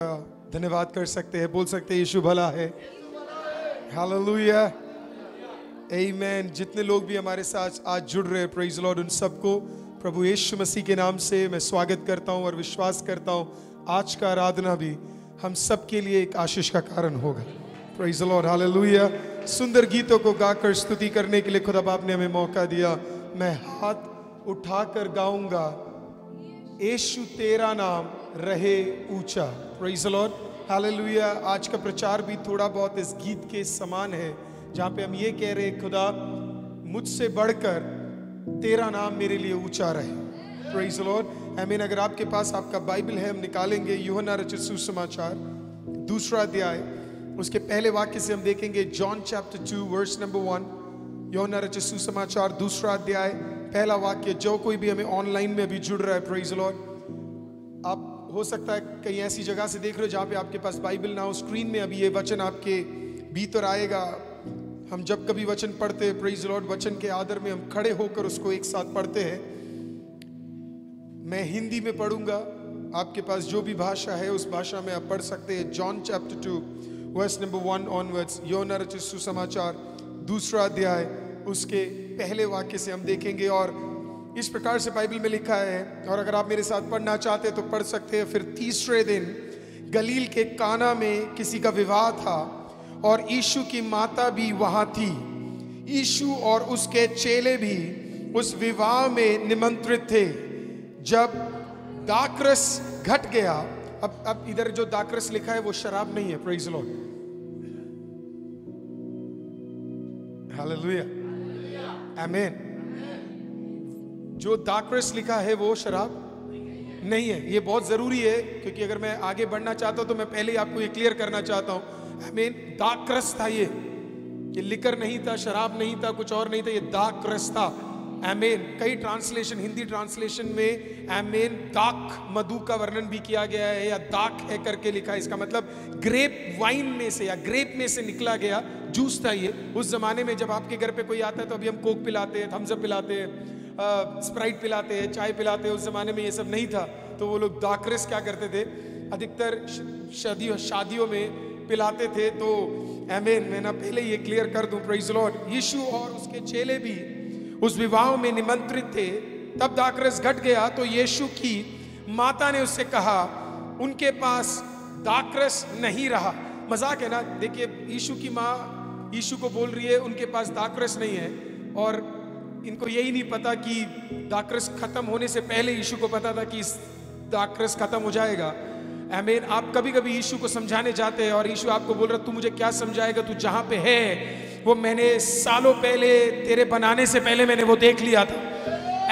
धन्यवाद कर सकते हैं, बोल सकते हैं, यीशु भला है। हालेलुया आमेन जितने लोग भी हमारे साथ आज जुड़ रहे हैं प्रेज लॉर्ड उन सबको। प्रभु यीशु मसीह के नाम से मैं स्वागत करता हूँ और विश्वास करता हूँ, आज का आराधना भी हम सब के लिए एक आशीष का कारण होगा। प्रेज लॉर्ड हालेलुया सुंदर गीतों को गाकर स्तुति करने के लिए खुदा बाप ने हमें मौका दिया। मैं हाथ उठाकर गाऊँगा, यीशु तेरा नाम रहे ऊँचा। प्रेज लॉर्ड हालेलुया आज का प्रचार भी थोड़ा बहुत इस गीत के समान है, जहाँ पे हम ये कह रहे खुदा, मुझसे बढ़कर तेरा नाम मेरे लिए ऊँचा रहे। प्रेज लॉर्ड आई मीन अगर आपके पास आपका बाइबल है, हम निकालेंगे यूहन्ना रचित सुसमाचार, दूसरा अध्याय। उसके पहले वाक्य से हम देखेंगे John chapter two verse number one यौना रचित सुसमाचार, दूसरा अध्याय। पहला वाक्य, जो कोई भी हमें ऑनलाइन में अभी जुड़ रहा है प्रेज लॉर्ड आप हो सकता है कहीं ऐसी जगह से देख रहे हो जहाँ पे आपके पास बाइबल ना हो, स्क्रीन में अभी ये वचन आपके भीतर आएगा। हम जब कभी वचन पढ़ते हैं प्रेज लॉर्ड वचन के आदर में हम खड़े होकर उसको एक साथ पढ़ते हैं। मैं हिंदी में पढ़ूँगा, आपके पास जो भी भाषा है, उस भाषा में आप पढ़ सकते हैं। John chapter two verse number one onwards यौन रचित सुसमाचार, दूसरा अध्याय, उसके पहले वाक्य से हम देखेंगे और इस प्रकार से बाइबल में लिखा है, और अगर आप मेरे साथ पढ़ना चाहते तो पढ़ सकते हैं। फिर तीसरे दिन गलील के काना में किसी का विवाह था, और यीशु की माता भी वहाँ थी। यीशु और उसके चेले भी उस विवाह में निमंत्रित थे। जब दाकरस घट गया, अब अब इधर जो दाकरस लिखा है वो शराब नहीं है प्रेज लॉर्ड हालेलुया आमेन जो दाकरस लिखा है वो शराब? नहीं है। ये बहुत ज़रूरी है, क्योंकि अगर मैं आगे बढ़ना चाहता हूँ तो मैं पहले ही आपको ये क्लियर करना चाहता हूँ। आई मीन दाकरस था ये। ये लिकर नहीं था, शराब नहीं था, कुछ और नहीं था, ये दाकरस था। एमेन कई ट्रांसलेशन हिंदी ट्रांसलेशन में एमेन दाक मधु का वर्णन भी किया गया है, या दाक है करके लिखा है। इसका मतलब ग्रेप वाइन में से, या ग्रेप में से निकला गया जूस था ये। उस जमाने में जब आपके घर पे कोई आता है तो अभी हम कोक पिलाते हैं थम्सअप पिलाते हैं। स्प्राइट पिलाते हैं, चाय पिलाते हैं, उस जमाने में ये सब नहीं था। तो वो लोग दाकरस क्या करते थे? अधिकतर शादियों शादियों में पिलाते थे तो एमेन मैं ना पहले ये क्लियर कर दूँ प्रेज लॉर्ड यीशु और उसके चेले भी उस विवाह में निमंत्रित थे। तब दाकरस घट गया तो यीशु की माता ने उससे कहा, उनके पास दाकरस नहीं रहा। मज़ाक है ना? देखिए, यीशु की माँ यीशु को बोल रही है, उनके पास दाकरस नहीं है। और इनको यही नहीं पता कि दाकरस खत्म होने से पहले यीशु को पता था कि इस दाकरस खत्म हो जाएगा। आमीन, आप कभी कभी यीशु को समझाने जाते हैं और यीशु आपको बोल रहा, तू मुझे क्या समझाएगा? तू जहाँ पे है, वो मैंने सालों पहले तेरे बनाने से पहले मैंने वो देख लिया था।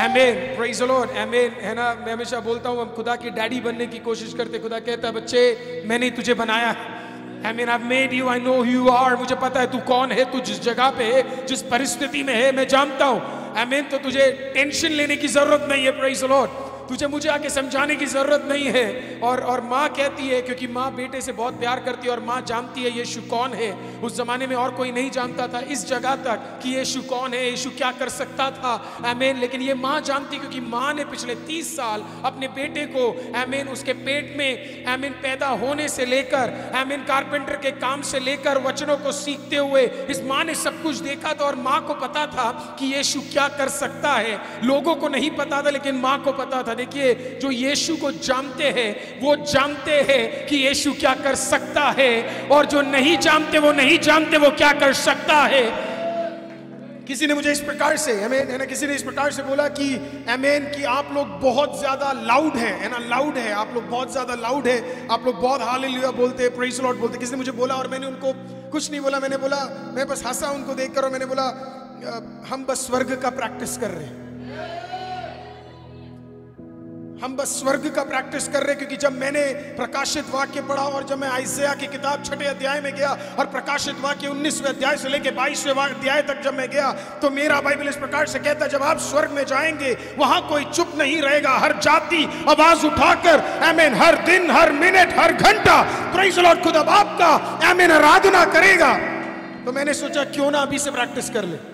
एमेन प्रेज लॉर्ड एमेन है ना? मैं हमेशा बोलता हूँ, हम खुदा की डैडी बनने की कोशिश करते खुदा कहता बच्चे, मैंने तुझे बनाया है। Mean, I've made you, I know who you are. मुझे पता है तू कौन है तू जिस जगह पे है जिस परिस्थिति में है मैं जानता हूँ। I mean, तो तुझे टेंशन लेने की ज़रूरत नहीं है प्रेज लॉर्ड तुझे मुझे आके समझाने की ज़रूरत नहीं है। और और माँ कहती है, क्योंकि माँ बेटे से बहुत प्यार करती है और माँ जानती है यीशु कौन है। उस जमाने में और कोई नहीं जानता था इस जगह तक कि यीशु कौन है, यीशु क्या कर सकता था। एमेन लेकिन ये माँ जानती क्योंकि माँ ने पिछले तीस साल अपने बेटे को एमेन उसके पेट में एमेन पैदा होने से लेकर एमेन कारपेंटर के काम से लेकर, वचनों को सीखते हुए इस माँ ने सब कुछ देखा था और माँ को पता था कि यीशु क्या कर सकता है। लोगों को नहीं पता था, लेकिन माँ को पता था देखिए, जो यीशु को जानते हैं, वो जानते हैं कि यीशु क्या कर सकता है। और जो नहीं जानते, वो नहीं जानते, वो क्या कर सकता है। किसी ने मुझे इस प्रकार से हमें है ना, किसी ने इस प्रकार से बोला कि एमेन कि आप लोग बहुत ज़्यादा लाउड है है ना लाउड है, आप लोग बहुत ज़्यादा लाउड है, आप लोग बहुत हालेलुया बोलते हैं प्रेज लॉर्ड बोलते किसी ने मुझे बोला और मैंने उनको कुछ नहीं बोला, मैंने बोला, मैं बस हंसा उनको देखकर और मैंने बोला हम बस स्वर्ग का प्रैक्टिस कर रहे हैं। हम बस स्वर्ग का प्रैक्टिस कर रहे क्योंकि जब मैंने प्रकाशित वाक्य पढ़ा और जब मैं आइजिया की किताब छठे अध्याय में गया और प्रकाशित वाक्य उन्नीसवें अध्याय से लेकर बाईसवें अध्याय तक जब मैं गया तो मेरा बाइबल इस प्रकार से कहता जब आप स्वर्ग में जाएँगे, वहाँ कोई चुप नहीं रहेगा। हर जाति आवाज़ उठाकर एमेन हर दिन, हर मिनट, हर घंटा खुद अब आपका एमेन आराधना करेगा। तो मैंने सोचा, क्यों ना अभी से प्रैक्टिस कर ले।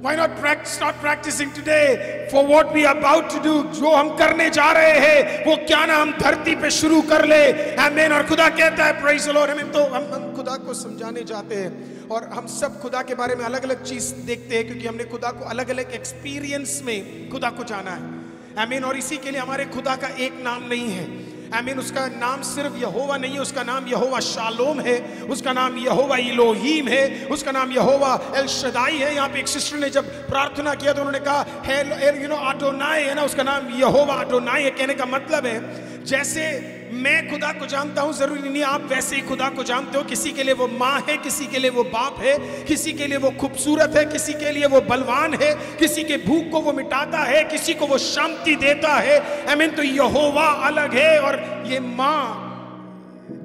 Why not practice, start practicing today for what we are about to do? जो हम करने जा रहे हैं वो क्या ना हम धरती पे शुरू कर ले Amen. और खुदा कहता है the Lord. Amen. तो हम हम खुदा को समझाने जाते हैं और हम सब खुदा के बारे में अलग अलग चीज़ देखते हैं क्योंकि हमने खुदा को अलग अलग एक्सपीरियंस में खुदा को जाना है Amen. और इसी के लिए हमारे खुदा का एक नाम नहीं है आई मीन उसका नाम सिर्फ़ यहोवा नहीं है, उसका नाम यहोवा शालोम है, उसका नाम यहोवा इलोहीम है, उसका नाम यहोवा एल शदाई है। यहाँ पे एक सिस्टर ने जब प्रार्थना किया तो उन्होंने कहा है यू नो आटोनाई है ना? उसका नाम यहोवा आटोनाई है। कहने का मतलब है, जैसे मैं खुदा को जानता हूँ, ज़रूरी नहीं आप वैसे ही खुदा को जानते हो, किसी के लिए वो माँ है, किसी के लिए वो बाप है, किसी के लिए वो खूबसूरत है, किसी के लिए वो बलवान है, किसी के भूख को वो मिटाता है, किसी को वो शांति देता है। आई मीन तो यहोवा अलग है और ये माँ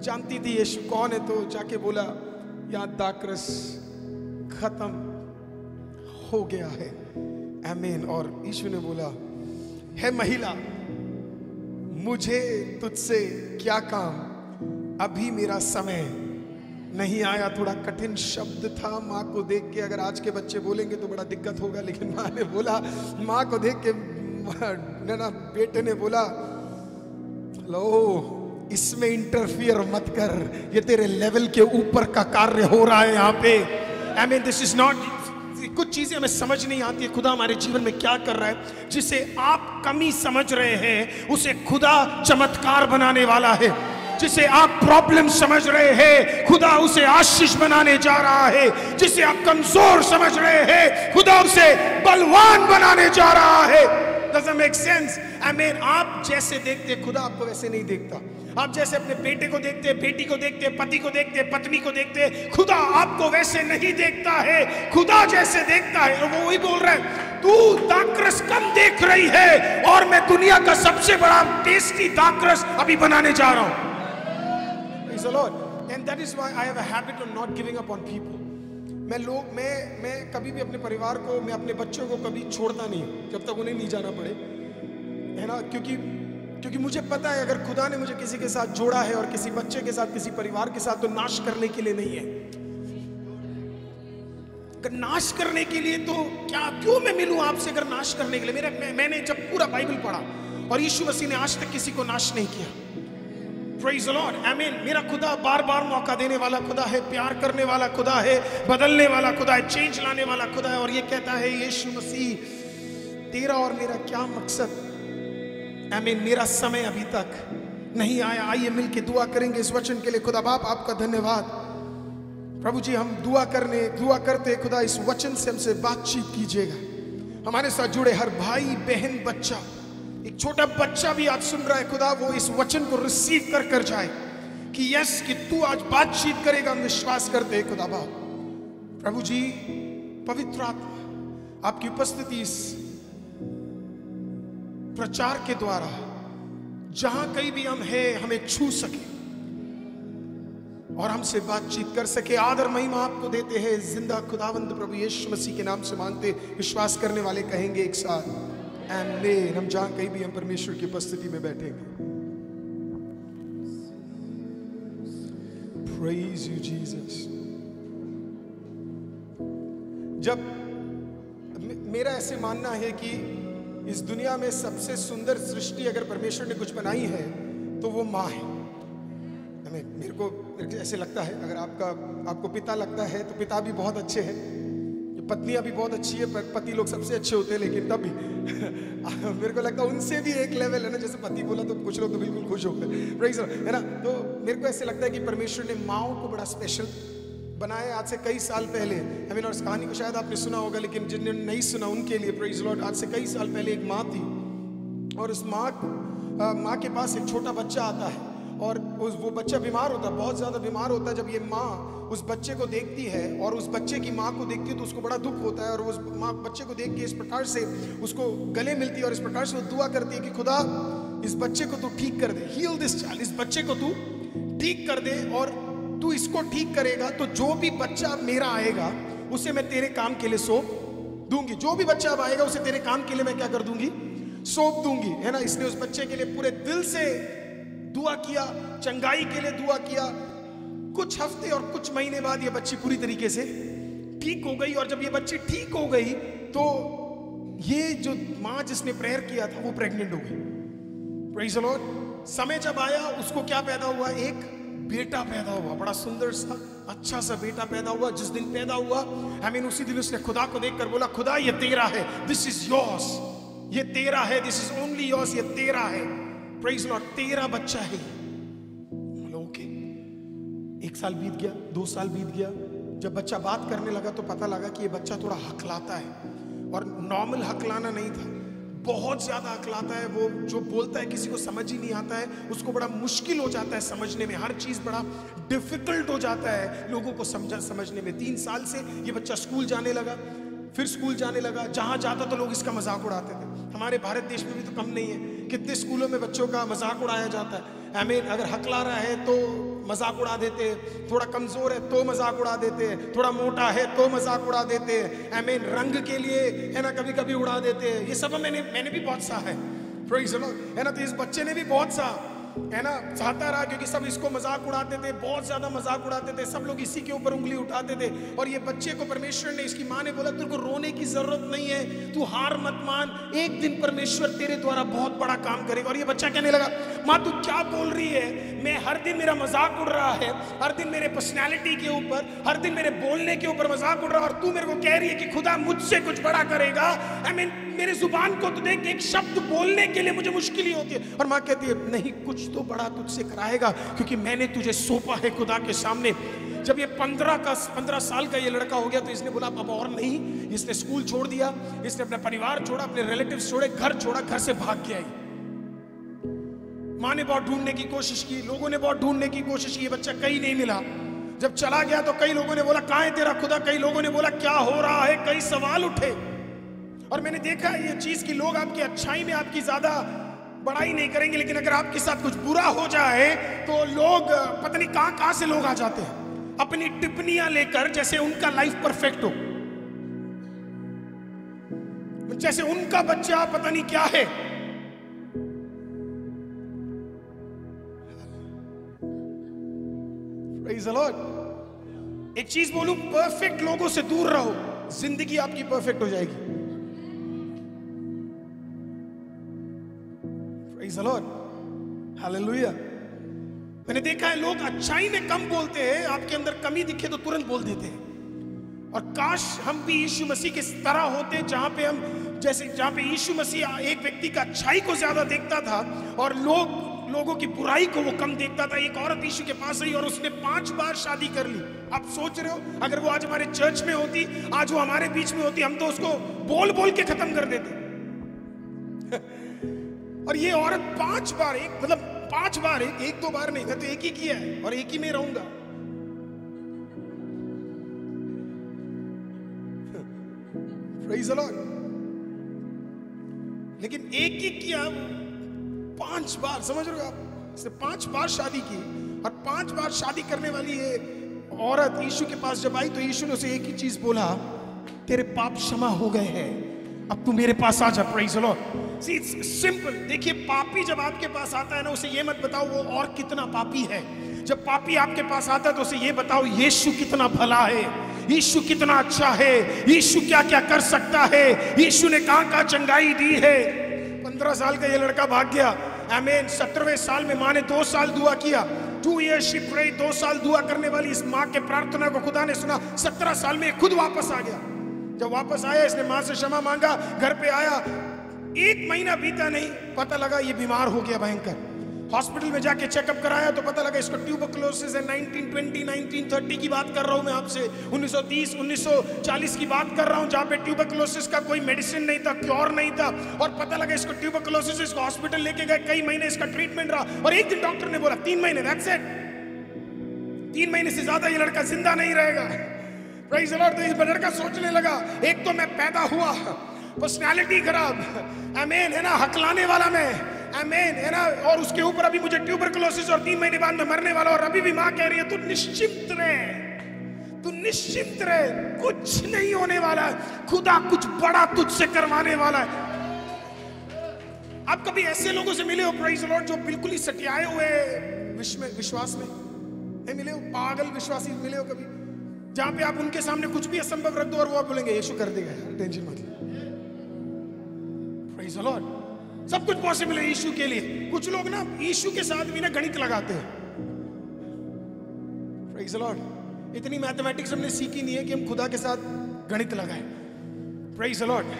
जानती थी यीशु, कौन है तो जाके बोला या दाक्रस खत्म हो गया है। आमीन और यीशु ने बोला, है महिला मुझे तुझसे क्या काम? अभी मेरा समय नहीं आया। थोड़ा कठिन शब्द था माँ को देख के। अगर आज के बच्चे बोलेंगे तो बड़ा दिक्कत होगा, लेकिन माँ ने बोला, माँ को देख के ना बेटे ने बोला, लो, इसमें इंटरफियर मत कर। ये तेरे लेवल के ऊपर का कार्य हो रहा है यहाँ पे। I mean this is not कुछ चीज़ें हमें समझ नहीं आती है, खुदा हमारे जीवन में क्या कर रहा है। जिसे आप कमी समझ रहे हैं, उसे खुदा चमत्कार बनाने वाला है। जिसे आप प्रॉब्लम समझ रहे हैं, खुदा उसे आशीष बनाने जा रहा है। जिसे आप कमज़ोर समझ रहे हैं, खुदा उसे बलवान बनाने जा रहा है। Doesn't make sense. Mean, आप जैसे देखते खुदा आपको वैसे नहीं देखता। आप जैसे अपने बेटे को देखते बेटी को देखते पति को देखते पत्नी को देखते खुदा आपको वैसे नहीं देखता है। खुदा जैसे देखता है वो वही बोल रहा है तू दाक्रस कम देख रही है और मैं दुनिया का सबसे बड़ा टेस्टी दाक्रस अभी बनाने जा रहा हूँ। And that is why I have a habit of not giving up on people मैं लोग मैं मैं कभी भी अपने परिवार को मैं अपने बच्चों को कभी छोड़ता नहीं जब तक उन्हें नहीं जाना पड़े। है ना? क्योंकि क्योंकि मुझे पता है अगर खुदा ने मुझे किसी के साथ जोड़ा है और किसी बच्चे के साथ किसी परिवार के साथ तो नाश करने के लिए नहीं है। अगर नाश करने के लिए तो क्या क्यों मैं मिलूं आपसे अगर नाश करने के लिए? मेरा मैं, मैंने जब पूरा बाइबल पढ़ा और यीशु मसीह ने आज तक किसी को नाश नहीं किया। Praise the Lord. Amen. मेरा खुदा बार बार मौका देने वाला खुदा है प्यार करने वाला खुदा है बदलने वाला खुदा है चेंज लाने वाला खुदा है और ये कहता है यीशु मसीह तेरा और मेरा क्या मकसद? मीन मेरा समय अभी तक नहीं आया। आइए मिलके दुआ करेंगे इस वचन के लिए। खुदा बाप, आपका धन्यवाद। प्रभु जी, हम दुआ करने, दुआ करते खुदा, इस वचन से हमसे बातचीत कीजिएगा। हमारे साथ जुड़े हर भाई, बहन, बच्चा। एक छोटा बच्चा भी आज सुन रहा है। खुदा, वो इस वचन को रिसीव कर कर जाए कि यस कि तू आज बातचीत करेगा। हम विश्वास करते खुदा बाप, प्रभु जी, पवित्र आत्मा, आपकी उपस्थिति इस प्रचार के द्वारा जहाँ कहीं भी हम हैं हमें छू सके और हमसे बातचीत कर सके। आदर महिमा आपको देते हैं। ज़िंदा खुदावंद प्रभु यीशु मसीह के नाम से मानते विश्वास करने वाले कहेंगे एक साथ आमीन। हम जहाँ कहीं भी हम परमेश्वर की उपस्थिति में बैठेंगे। Praise you, Jesus. जब मेरा ऐसे मानना है कि इस दुनिया में सबसे सुंदर सृष्टि अगर परमेश्वर ने कुछ बनाई है तो वो माँ है। हमें मेरे को ऐसे लगता है, अगर आपका, आपको पिता लगता है तो पिता भी बहुत अच्छे हैं। पत्नियाँ भी बहुत अच्छी है पति लोग सबसे अच्छे होते हैं, लेकिन तब भी मेरे को लगता है उनसे भी एक लेवल है ना, जैसे पति बोला तो कुछ लोग तो बिल्कुल खुश होते हैं है ना? तो मेरे को ऐसे लगता है कि परमेश्वर ने माओ को बड़ा स्पेशल बनाए आज से कई साल पहले। आई मीन और इस कहानी को शायद आपने सुना होगा, लेकिन जिनने नहीं सुना उनके लिए प्रेज लॉर्ड आज से कई साल पहले एक माँ थी। और उस माँ माँ के पास एक छोटा बच्चा आता है, और उस, वो बच्चा बीमार होता है, बहुत ज़्यादा बीमार होता है जब ये माँ उस बच्चे को देखती है, और उस बच्चे की माँ को देखती है तो उसको बड़ा दुख होता है, और उस माँ, बच्चे को देख के इस प्रकार से उसको गले मिलती है, और इस प्रकार से वो दुआ करती है कि, खुदा, इस बच्चे को तू ठीक कर दे हील दिस चाइल्ड इस बच्चे को तू ठीक कर दे, और तू इसको ठीक करेगा तो जो भी बच्चा मेरा आएगा, उसे मैं तेरे काम के लिए सौंप दूँगी। जो भी बच्चा अब आएगा, उसे तेरे काम के लिए मैं क्या कर दूँगी? सौंप दूँगी, है ना? इसने उस बच्चे के लिए पूरे दिल से दुआ किया, चंगाई के लिए दुआ किया। कुछ हफ़्ते और कुछ महीने बाद ये बच्ची पूरी तरीके से ठीक हो गई, और जब ये बच्ची ठीक हो गई तो ये जो माँ जिसने प्रेयर किया था, वो प्रेग्नेंट हो गई। समय जब आया, उसको क्या पैदा हुआ? एक बेटा पैदा हुआ, बड़ा सुंदर सा अच्छा सा बेटा पैदा हुआ, जिस दिन पैदा हुआ आई मीन उसी दिन उसने खुदा को देखकर बोला, खुदा, ये तेरा है दिस इज़ योर्स ये तेरा है दिस इज़ ओनली योर्स ये तेरा है प्रेज लॉर्ड तेरा बच्चा है। ओके एक साल बीत गया, दो साल बीत गया, जब बच्चा बात करने लगा तो पता लगा कि ये बच्चा थोड़ा हकलाता है, और नॉर्मल हकलाना नहीं था। बहुत ज़्यादा हकलाता है वो, जो बोलता है, किसी को समझ ही नहीं आता है, उसको बड़ा मुश्किल हो जाता है समझने में। हर चीज़ बड़ा डिफ़िकल्ट हो जाता है लोगों को समझा, समझने में। तीन साल से ये बच्चा स्कूल जाने लगा, फिर स्कूल जाने लगा। जहाँ जाता तो लोग इसका मज़ाक उड़ाते थे। हमारे भारत देश में भी तो कम नहीं है। कितने स्कूलों में बच्चों का मज़ाक उड़ाया जाता है। आई मीन अगर हकला रहा है तो मज़ाक उड़ा देते, थोड़ा कमज़ोर है तो मज़ाक उड़ा देते, थोड़ा मोटा है तो मज़ाक उड़ा देते आई मीन रंग के लिए है ना कभी कभी उड़ा देते। ये सब मैंने मैंने भी बहुत सा है। है ना तो इस बच्चे ने भी बहुत सा है ना? चाहता रहा क्योंकि सब इसको मज़ाक उड़ाते थे बहुत ज़्यादा मज़ाक उड़ाते थे। सब लोग इसी के ऊपर उंगली उठाते थे और ये बच्चे को परमेश्वर ने इसकी माँ ने बोला तेरे को रोने की ज़रूरत नहीं है तू हार मत मान। एक दिन परमेश्वर तेरे द्वारा बहुत बड़ा काम करेगा। और ये बच्चा कहने लगा माँ तू क्या बोल रही है? मैं हर दिन मेरा मज़ाक उड़ रहा है हर दिन मेरे पर्सनैलिटी के ऊपर हर दिन मेरे बोलने के ऊपर मज़ाक उड़ रहा है और तू मेरे को कह रही है कि खुदा मुझसे कुछ बड़ा करेगा। आई I मीन mean, मेरे ज़ुबान को तो देख एक शब्द बोलने के लिए मुझे मुश्किल ही होती है। और माँ कहती है, नहीं, कुछ तो बड़ा तुझसे कराएगा, क्योंकि मैंने तुझे सौंपा है खुदा के सामने। जब ये पंद्रह का, पंद्रह साल का ये लड़का हो गया तो इसने बोला, अब और नहीं। इसने स्कूल छोड़ दिया, इसने अपना परिवार छोड़ा, अपने रिलेटिव छोड़े, घर छोड़ा, घर से भाग गया माँ ने बहुत ढूँढने की कोशिश की, लोगों ने बहुत ढूँढने की कोशिश की बच्चा कहीं नहीं मिला। जब चला गया तो कई लोगों ने बोला, कहा है तेरा खुदा? कई लोगों ने बोला, क्या हो रहा है? कई सवाल उठे। और मैंने देखा, ये चीज़ कि लोग आपकी अच्छाई में आपकी ज़्यादा बड़ाई नहीं करेंगे, लेकिन अगर आपके साथ कुछ बुरा हो जाए तो लोग, पता नहीं कहाँ कहाँ से लोग आ जाते हैं। अपनी टिप्पणियाँ लेकर, जैसे उनका लाइफ परफेक्ट हो। जैसे उनका बच्चा, पता नहीं क्या है. एक चीज़ बोलूँ परफेक्ट लोगों से दूर रहो, ज़िंदगी आपकी परफेक्ट हो जाएगी। Praise the Lord. Hallelujah. मैंने देखा है लोग अच्छाई में कम बोलते हैं, आपके अंदर कमी दिखे तो तुरंत बोल देते हैं और काश हम भी यीशु मसीह के तरह होते जहाँ पे हम, जैसे जहाँ पे यीशु मसीह एक व्यक्ति का अच्छाई को ज़्यादा देखता था और लोग, लोगों की बुराई को वो कम देखता था एक औरत यीशु के पास आई और उसने पाँच बार शादी कर ली आप सोच रहे हो, अगर वो आज हमारे चर्च में होती, आज वो हमारे बीच में होती, हम तो उसको बोल बोल के खत्म कर देते और ये औरत पाँच बार एक मतलब पाँच बार एक एक दो बार नहीं, मैं तो एक ही किया है और एक ही में रहूँगा. लेकिन एक ही किया, पाँच बार, समझ रहे हो आप? इसने पाँच बार शादी की और पाँच बार शादी करने वाली ये औरत यीशु के पास जब आई तो यीशु ने उसे एक ही चीज़ बोला, तेरे पाप क्षमा हो गए हैं। अब तू मेरे पास आ जा praise Lord see it's simple देखिए, पापी जब आपके पास आता है ना, उसे ये मत बताओ, वो और कितना पापी है। जब पापी आपके पास आता है तो उसे ये बताओ, यीशु कितना भला है, यीशु कितना अच्छा है, यीशु क्या क्या कर सकता है, यीशु ने कहाँ कहाँ चंगाई दी है। पंद्रह साल का ये लड़का भाग गया। आमीन सत्रहवें साल में माँ ने दो साल दुआ किया। टू ईयर शी प्रे दो साल दुआ करने वाली इस माँ के प्रार्थना को खुदा ने सुना। सत्रह साल में खुद वापस आ गया। जब वापस आया, इसने माँ से क्षमा मांगा, घर पे आया। एक महीना बीता नहीं, पता लगा ये बीमार हो गया भयंकर। हॉस्पिटल में जाके चेकअप कराया तो पता लगा इसको ट्यूबरकुलोसिस है। 1920 1930 की बात कर रहा हूँ मैं आपसे। 1930 1940 की बात कर रहा हूँ, जहाँ पे ट्यूबरकुलोसिस का कोई मेडिसिन नहीं था, क्योर नहीं था। और पता लगा इसको ट्यूबरकुलोसिस, इसको हॉस्पिटल लेके गए, कई महीने इसका ट्रीटमेंट रहा। और एक दिन डॉक्टर ने बोला, तीन महीने दैट्स तीन महीने से ज़्यादा ये लड़का ज़िंदा नहीं रहेगा। प्रेज द तो इस लड़का सोचने लगा, एक तो मैं पैदा हुआ पर्सनालिटी खराब आमीन है ना हकलाने वाला मैं आमीन है ना, और उसके ऊपर अभी मुझे ट्यूबरकुलोसिस और तीन महीने बाद में मरने वाला, और अभी भी माँ कह रही है, तू निश्चिंत रहे, तू निश्चिंत रहे, कुछ नहीं होने वाला खुदा कुछ बड़ा तुझसे करवाने वाला है। आप कभी ऐसे लोगों से मिले हो प्राइज लॉर्ड जो बिल्कुल ही सटियाए हुए विश्व विश्वास में? मिले हो? पागल विश्वासी मिले हो कभी? जहाँ पे आप उनके सामने कुछ भी असंभव रख दो और वो आप बोलेंगे, यीशु कर देगा टेंशन मत the Lord. सब कुछ पॉसिबल है यीशु के लिए कुछ लोग ना यीशु के साथ भी ना गणित लगाते हैं the Lord. इतनी मैथमेटिक्स हमने सीखी नहीं है कि हम खुदा के साथ गणित लगाए the Lord.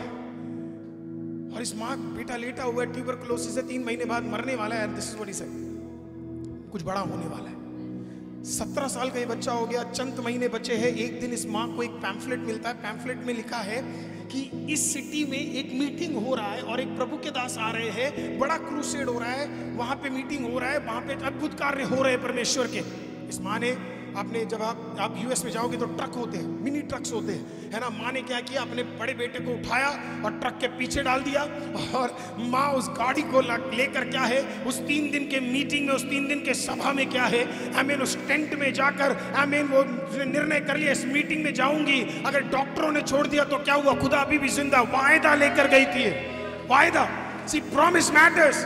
और इस माँ, बेटा लेटा हुआ है ट्यूबरकुलोसिस से तीन महीने बाद मरने वाला है दिस इज़ व्हाट सेड कुछ बड़ा होने वाला है सत्रह साल का ये बच्चा हो गया, चंद महीने बचे हैं। एक दिन इस माँ को एक पैम्फलेट मिलता है। पैम्फलेट में लिखा है कि इस सिटी में एक मीटिंग हो रहा है और एक प्रभु के दास आ रहे हैं। बड़ा क्रूसेड हो रहा है। वहाँ पे मीटिंग हो रहा है। वहाँ पे अद्भुत कार्य हो रहे हैं परमेश्वर के। इस माँ ने आपने जब आप आप यूएस में जाओगे तो ट्रक होते हैं मिनी ट्रक्स होते हैं। है ना? माँ ने क्या किया? अपने बड़े बेटे को उठाया और ट्रक के पीछे डाल दिया और माँ उस गाड़ी को लेकर क्या है? उस तीन दिन के मीटिंग में, उस तीन दिन के सभा में क्या है? आई उस टेंट में जाकर आई वो निर्णय कर लिया, इस मीटिंग में जाऊँगी। अगर डॉक्टरों ने छोड़ दिया तो क्या हुआ? खुदा अभी भी ज़िंदा, वायदा लेकर गई थी। वायदा। सी प्रॉमिस मैटर्स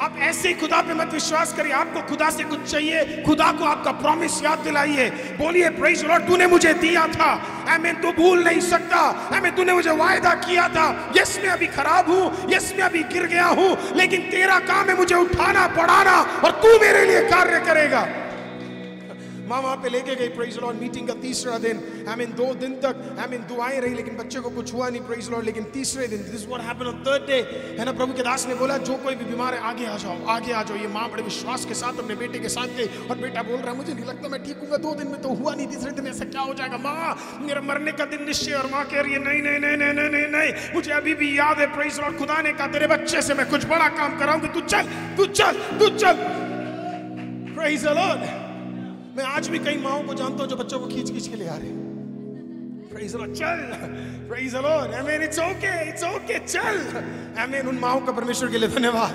आप ऐसे खुदा पे मत विश्वास करिए, आपको खुदा से कुछ चाहिए, खुदा को आपका प्रॉमिस याद दिलाइए। बोलिए प्रेज लॉर्ड तूने मुझे दिया था। मैं तू भूल नहीं सकता। मीन तूने मुझे वायदा किया था। यस, मैं अभी खराब हूँ, यस, मैं अभी गिर गया हूँ, लेकिन तेरा काम है मुझे उठाना पढ़ाना और तू मेरे लिए कार्य करेगा। माँ वहाँ पे लेके गई प्रेज लॉर्ड मीटिंग का तीसरा दिन। आई मीन दो दिन तक आई मीन दुआएँ रही, लेकिन बच्चे को कुछ हुआ नहीं प्रेज लॉर्ड लेकिन तीसरे दिन this what happened on third day है ना, प्रभु के दास ने बोला, जो कोई भी बीमार है, आगे आ जाओ, आगे आ जाओ। ये माँ बड़े विश्वास के साथ अपने बेटे के साथ गई और बेटा बोल रहा है, मुझे नहीं लगता मैं ठीक हूँ, दो दिन में तो हुआ नहीं, तीसरे दिन ऐसा क्या हो जाएगा? माँ, मेरा मरने का दिन निश्चय और माँ कह रही है, नहीं नहीं नहीं नहीं नहीं नहीं, मुझे अभी भी याद है प्रेज लॉर्ड खुदा ने कहा, तेरे बच्चे से मैं कुछ बड़ा काम कराऊँगी, तू चल तू चल तू चल। प्रेज लॉर्ड मैं आज भी कई माओ को जानता हूँ जो बच्चों को खींच खींच के ले आ रहे माओ का परमेश्वर के लिए धन्यवाद।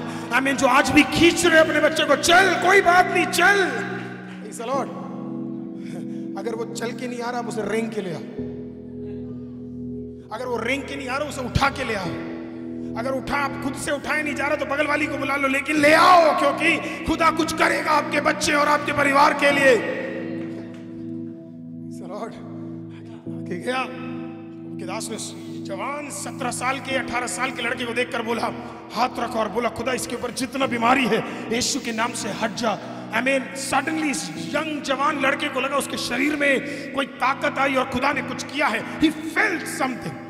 जो आज भी खींच रहे अपने बच्चे को, चल, कोई बात नहीं, चल। Praise. अगर वो चल के नहीं आ रहा उसे रेंग के ले अगर वो रेंग के नहीं आ रहा, उसे उठा के ले आओ। अगर उठा, आप खुद से उठाए नहीं जा रहा तो बगल वाली को बुला लो, लेकिन ले आओ, क्योंकि खुदा कुछ करेगा आपके बच्चे और आपके परिवार के लिए। दास ने जवान, सत्रह साल के, अठारह साल के लड़के को देखकर बोला, हाथ रखो और बोला, खुदा, इसके ऊपर जितना बीमारी है, यीशु के नाम से हट जा। आई मीन सडनली यंग जवान लड़के को लगा, उसके शरीर में कोई ताकत आई और खुदा ने कुछ किया है। ही फेल्ट समथिंग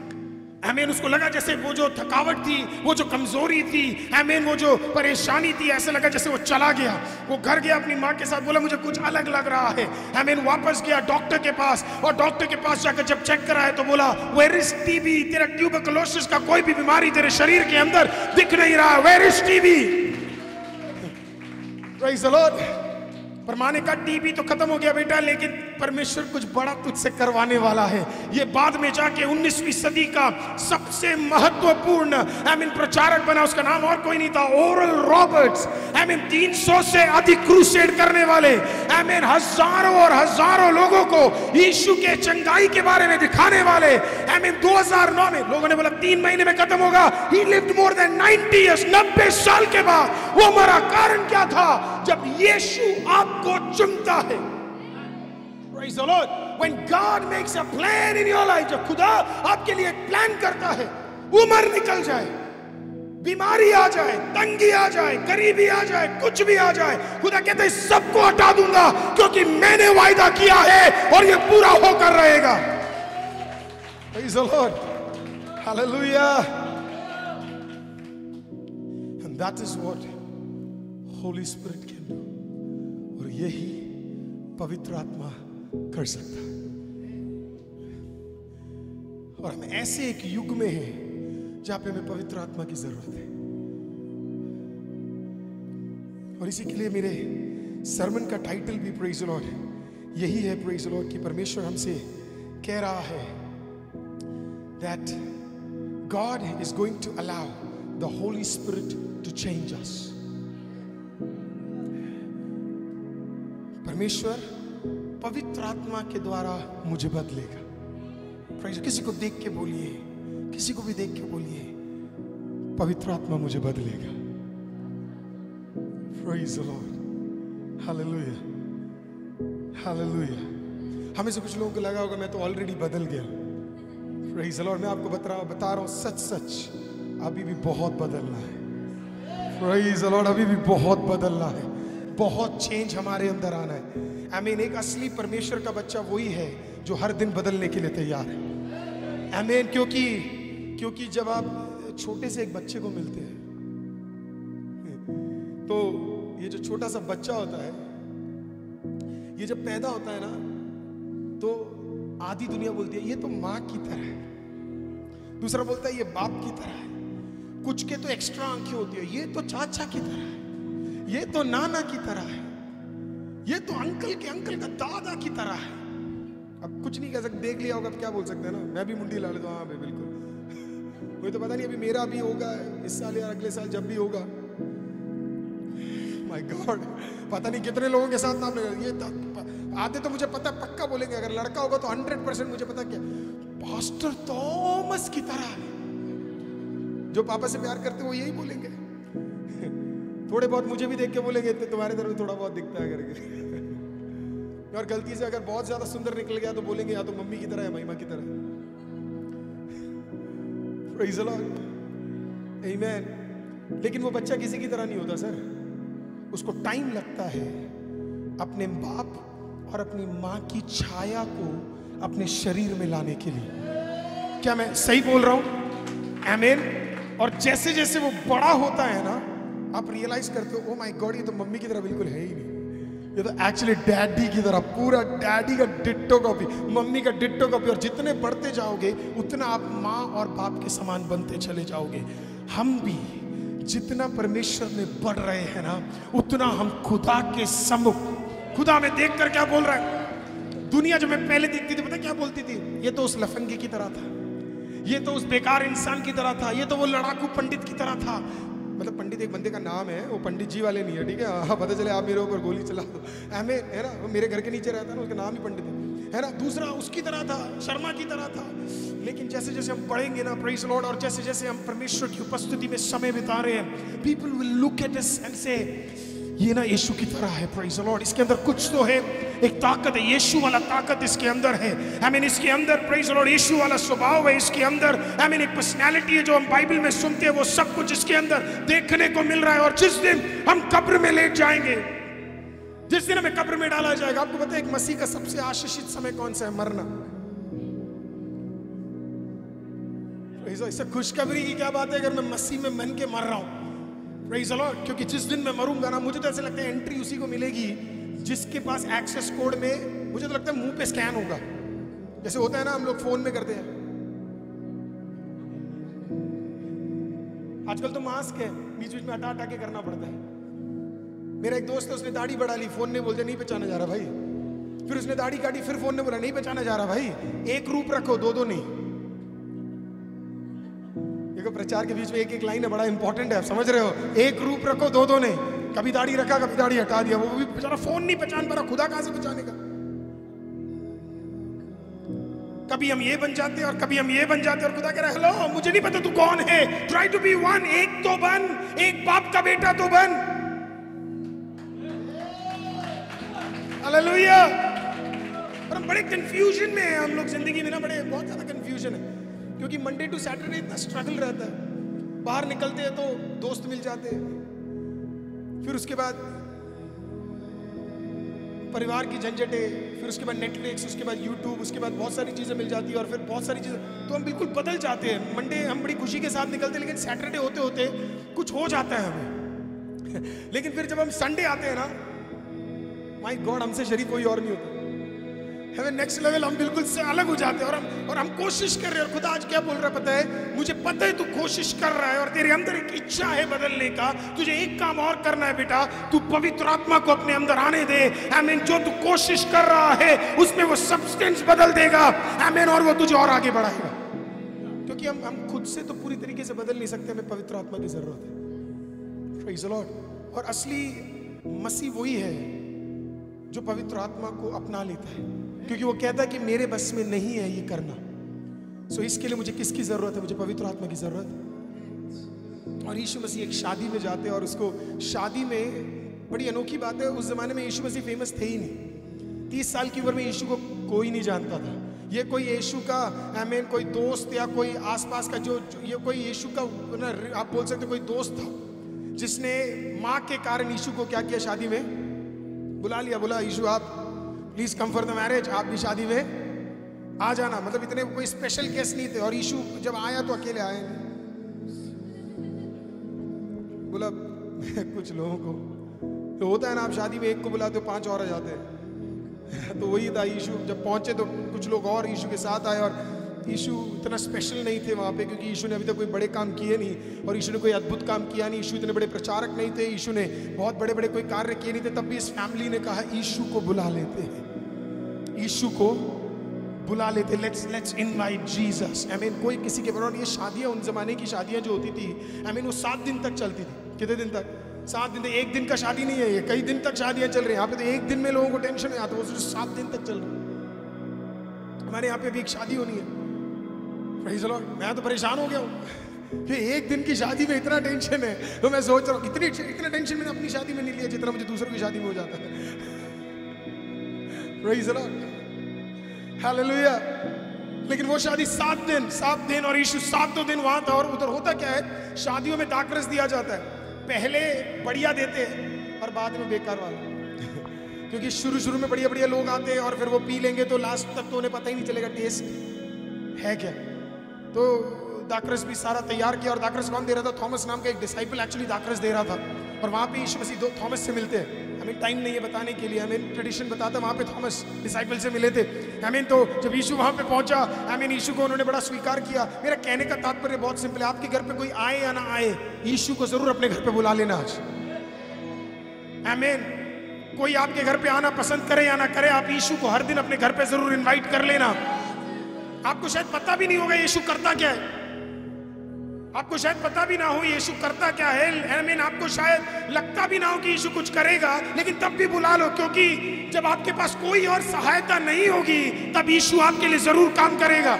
आमीन उसको लगा जैसे वो जो थकावट थी, वो जो कमज़ोरी थी आमीन वो जो परेशानी थी, ऐसा लगा जैसे वो चला गया। वो घर गया अपनी माँ के साथ, बोला, मुझे कुछ अलग लग रहा है। आमीन वापस गया डॉक्टर के पास और डॉक्टर के पास जाकर जब चेक कराया तो बोला वेर इज़ टीबी तेरा ट्यूबरकुलोसिस का कोई भी बीमारी तेरे शरीर के अंदर दिख नहीं रहा। Where is TB Praise the Lord. परमाने का टीबी तो खत्म हो गया बेटा, लेकिन परमेश्वर कुछ बड़ा तुझसे करवाने वाला है ये बाद में जाके 19वीं सदी का सबसे महत्वपूर्ण आई मीन प्रचारक बना, उसका नाम और कोई नहीं था ओरल रॉबर्ट्स आई मीन 300 से अधिक क्रूसेड करने वाले आई हज़ारों और हज़ारों लोगों को यीशु के चंगाई के बारे में दिखाने वाले आई मीन 2009 में लोगों ने बोला तीन महीने में खत्म होगा। ही लिव्ड मोर देन 90 इयर्स 90 साल के बाद। वो मरा कारण क्या था? जब यीशु आपको चुनता है। Praise the Lord. When God makes a plan in your life, जब खुदा आपके लिए एक प्लान करता है उम्र निकल जाए। बीमारी आ जाए, तंगी आ जाए, गरीबी आ जाए, कुछ भी आ जाए, खुदा कहते सबको हटा दूँगा, क्योंकि मैंने वायदा किया है और ये पूरा होकर रहेगा. और यही पवित्र आत्मा कर सकता है। और हम ऐसे एक युग में हैं जहाँ पे हमें पवित्र आत्मा की ज़रूरत है। और इसी के लिए मेरे सरमन का टाइटल भी प्रेज लॉर्ड यही है प्रेज लॉर्ड कि परमेश्वर हमसे कह रहा है that God is going to allow the holy spirit to change us परमेश्वर पवित्र आत्मा के द्वारा मुझे बदलेगा। किसी को देख के बोलिए किसी को भी देख के बोलिए पवित्र आत्मा मुझे बदलेगा Praise the Lord. Hallelujah. Hallelujah. हमें से कुछ लोगों को लगा होगा मैं तो ऑलरेडी बदल गया Praise the Lord. मैं आपको बता रहा बता रहा हूँ सच सच अभी भी बहुत बदलना है Praise the Lord, अभी भी बहुत बदलना है बहुत चेंज हमारे अंदर आना है आई I मीन mean, एक असली परमेश्वर का बच्चा वही है जो हर दिन बदलने के लिए तैयार है आई I मीन mean, क्योंकि क्योंकि जब आप छोटे से एक बच्चे को मिलते हैं तो ये जो छोटा सा बच्चा होता है, ये जब पैदा होता है ना तो आधी दुनिया बोलती है, ये तो माँ की तरह है। दूसरा बोलता है, ये बाप की तरह है। कुछ के तो एक्स्ट्रा आँखें होती है, ये तो चाचा की तरह है। ये तो नाना की तरह है। ये तो अंकल के, अंकल का दादा की तरह है। अब कुछ नहीं कह सकते, देख लिया होगा, अब क्या बोल सकते हैं ना? मैं भी मुंडी ला लेता हूँ हाँ भाई, बिल्कुल। मुझे तो पता नहीं अभी मेरा भी होगा, इस साल या अगले साल जब भी होगा। माय गॉड पता नहीं कितने लोगों के साथ नाम ये आते तो मुझे पता, पक्का बोलेंगे, अगर लड़का होगा तो हंड्रेड परसेंट मुझे पता क्या पास्टर थॉमस की तरह जो पापा से प्यार करते वो यही बोलेंगे। थोड़े बहुत मुझे भी देख के बोलेंगे तो तुम्हारे तरफ़ थोड़ा बहुत दिखता है करके। और गलती से अगर बहुत ज़्यादा सुंदर निकल गया तो बोलेंगे, या तो मम्मी की तरह है, महिमा की तरह Amen. लेकिन वो बच्चा किसी की तरह नहीं होता, सर। उसको टाइम लगता है अपने बाप और अपनी माँ की छाया को अपने शरीर में लाने के लिए। क्या मैं सही बोल रहा हूँ? एमेन और जैसे जैसे वो बड़ा होता है ना, आप रियलाइज़ करते हो ओ माय गॉड ये तो मम्मी की तरह बिल्कुल है ही नहीं। ये तो एक्चुअली डैडी की तरह, पूरा डैडी का डिट्टो कॉपी मम्मी का डिट्टो कॉपी और जितने बढ़ते जाओगे, उतना आप माँ और बाप के समान बनते चले जाओगे। हम भी जितना परमेश्वर में बढ़ रहे हैं ना, उतना हम खुदा के सम्मुख, खुदा में देख कर क्या बोल रहा है? दुनिया जो मैं पहले देखती थी, पता क्या बोलती थी? ये तो उस लफंगे की तरह था। ये तो उस बेकार इंसान की तरह था। ये तो वो लड़ाकू पंडित की तरह था। मतलब पंडित एक बंदे का नाम है, वो पंडित जी वाले नहीं है, ठीक है? हाँ पता चले आप मेरे ऊपर गोली चला। दो हमें है ना? वो मेरे घर के नीचे रहता है ना, उसका नाम ही पंडित है। है ना? दूसरा उसकी तरह था, शर्मा की तरह था। लेकिन जैसे जैसे हम पढ़ेंगे ना प्रेस लॉर्ड और जैसे जैसे हम परमेश्वर की उपस्थिति में समय बिता रहे हैं people will look at and से ये ना यीशु की तरह है प्रेज लॉर्ड इसके अंदर कुछ तो है। एक ताकत है, यीशु वाला ताकत इसके अंदर है। आई मीन इसके अंदर प्रेज लॉर्ड यीशु वाला स्वभाव है इसके अंदर। आई मीन एक पर्सनालिटी है जो हम बाइबल में सुनते हैं, वो सब कुछ इसके अंदर देखने को मिल रहा है। और जिस दिन हम कब्र में लेट जाएँगे, जिस दिन हमें कब्र में डाला जाएगा, आपको पता है एक मसीह का सबसे आशीषित समय कौन सा है? मरना। इससे खुशखबरी की क्या बात है? अगर मैं मसीह में मन के मर रहा हूँ The Lord. क्योंकि जिस दिन मैं मरूँगा ना, मुझे तो ऐसे लगता है एंट्री उसी को मिलेगी जिसके पास एक्सेस कोड में, मुझे तो लगता है मुँह पे स्कैन होगा। जैसे होता है ना, हम लोग फ़ोन में करते हैं। आजकल तो मास्क है, बीच बीच में हटा हटा के करना पड़ता है। मेरा एक दोस्त है, उसने दाढ़ी बढ़ा ली फ़ोन ने बोलते, नहीं पहचाना जा रहा भाई। फिर उसने दाढ़ी काटी, फिर फ़ोन ने बोला, नहीं पहचाना जा रहा भाई। एक रूप रखो दो दो नहीं। देखो प्रचार के बीच में एक एक लाइन है, बड़ा इंपॉर्टेंट है समझ रहे हो? एक रूप रखो दो दो नहीं। कभी दाढ़ी रखा, कभी दाढ़ी हटा दिया। वो भी बेचारा फ़ोन नहीं पहचान पा रहा, खुदा कहाँ से पहचानेगा? कभी हम ये बन जाते और कभी हम ये बन जाते और खुदा कह रहा है, हेलो, मुझे नहीं पता तू कौन है। ट्राई टू बी वन एक तो बन, एक बाप का बेटा तो बन। हालेलुया हम बड़े कंफ्यूजन में हैं, हम लोग ज़िंदगी में ना बड़े, बहुत ज़्यादा कंफ्यूजन है। क्योंकि मंडे टू सैटरडे इतना स्ट्रगल रहता है। बाहर निकलते हैं तो दोस्त मिल जाते हैं। फिर उसके बाद परिवार की झंझटे, फिर उसके बाद नेटफ्लिक्स उसके बाद यूट्यूब उसके बाद बहुत सारी चीज़ें मिल जाती है और फिर बहुत सारी चीज़ें तो हम बिल्कुल बदल जाते हैं। मंडे हम बड़ी खुशी के साथ निकलते हैं, लेकिन सैटरडे होते होते कुछ हो जाता है हमें। लेकिन फिर जब हम संडे आते हैं ना माई गॉड हमसे शरीफ कोई और नहीं होता। नेक्स्ट लेवल हम बिल्कुल से अलग हो जाते हैं और हम और हम कोशिश कर रहे हैं। और खुदा आज क्या बोल रहा है पता है? मुझे पता है तू कोशिश कर रहा है और तेरे अंदर एक इच्छा है बदलने का। तुझे एक काम और करना है बेटा, तू पवित्र आत्मा को अपने अंदर आने दे। आई मीन जो तू कोशिश कर रहा है, उसमें वो सब्सटेंस बदल देगा। आई मीन और वो तुझे और आगे बढ़ाएगा। क्योंकि हम हम खुद से तो पूरी तरीके से बदल नहीं सकते, हमें पवित्र आत्मा की ज़रूरत है. और असली मसीह वही है जो पवित्र आत्मा को अपना लेता है। क्योंकि वो कहता है कि मेरे बस में नहीं है ये करना। सो so, इसके लिए मुझे किसकी ज़रूरत है? मुझे पवित्र आत्मा की ज़रूरत है। और यीशु मसीह एक शादी में जाते हैं और उसको शादी में बड़ी अनोखी बात है उस जमाने में यीशु मसीह फ़ेमस थे ही नहीं। तीस साल की उम्र में यीशु को कोई नहीं जानता था। ये कोई यीशु का आई मीन कोई दोस्त या कोई आसपास का जो, ये कोई यीशु का ना आप बोल सकते कोई दोस्त था जिसने माँ के कारण यीशु को क्या किया शादी में? बुला लिया बोला यीशु आप please come for the marriage आप भी शादी में आ जाना। मतलब इतने कोई स्पेशल केस नहीं थे। और यीशु जब आया तो अकेले आए नहीं। बोला कुछ लोगों को तो होता है ना, आप शादी में एक को बुलाते हो, पाँच और आ जाते हैं। तो वही था इशू जब पहुँचे तो कुछ लोग और यीशु के साथ आए और यीशु इतना स्पेशल नहीं थे वहाँ पे क्योंकि यीशु ने अभी तक कोई बड़े काम किए नहीं और यीशु ने कोई अद्भुत काम किया नहीं यीशु इतने बड़े प्रचारक नहीं थे यीशु ने बहुत बड़े बड़े कोई कार्य किए नहीं थे तब भी इस फैमिली ने कहा यीशु को बुला लेते हैं यीशु को बुला लेते let's let's invite Jesus I mean कोई किसी के बराबर ये शादियाँ उन जमाने की शादियाँ जो होती थी आई I मीन mean, वो सात दिन तक चलती थी। कितने दिन तक? सात दिन एक दिन का शादी नहीं है ये कई दिन तक शादियाँ चल रही हैं। यहाँ पे तो एक दिन में लोगों को टेंशन नहीं आता वो सिर्फ़ सात दिन तक चल रही हमारे यहाँ पे भी एक शादी होनी है। मैं तो परेशान हो गया हूँ एक दिन की शादी में इतना टेंशन है तो मैं सोच रहा हूँ, इतनी, इतना टेंशन मैंने अपनी शादी में नहीं लिया जितना मुझे दूसरों की शादी में हो जाता है. Hallelujah. लेकिन वो शादी सात दिन सात दिन और यीशु सातों दिन वहाँ था और उधर होता क्या है, शादियों में दाकरस दिया जाता है पहले बढ़िया देते हैं और बाद में बेकार वाला क्योंकि शुरू शुरू में बढ़िया बढ़िया लोग आते हैं और फिर वो पी लेंगे तो लास्ट तक तो उन्हें पता ही नहीं चलेगा टेस्ट है क्या तो दाकरस भी सारा तैयार किया और दाकरस कौन दे रहा था? थॉमस नाम का एक डिसाइपल एक्चुअली दाकरस दे रहा था। और वहाँ पे यीशु मसीह दो थॉमस से मिलते हैं। हमें टाइम नहीं है बताने के लिए। हमें ट्रेडिशन बताता वहाँ पे थॉमस डिसाइपल से मिले थे। मीन तो जब यीशु वहाँ पे पहुँचा मीन यीशु को उन्होंने बड़ा स्वीकार किया। मेरा कहने का तात्पर्य बहुत सिंपल है। आपके घर पे कोई आए या ना आए, यीशु को ज़रूर अपने घर पे बुला लेना आज। आई मीन कोई आपके घर पे आना पसंद करे या ना करे, आप यीशु को हर दिन अपने घर पे ज़रूर इनवाइट कर लेना। आपको शायद पता भी नहीं होगा यीशु करता क्या है। आपको शायद पता भी ना हो यीशु करता क्या है। आई मीन आपको शायद लगता भी ना हो कि यीशु कुछ करेगा, लेकिन तब भी बुला लो, क्योंकि जब आपके पास कोई और सहायता नहीं होगी, तब यीशु आपके लिए ज़रूर काम करेगा।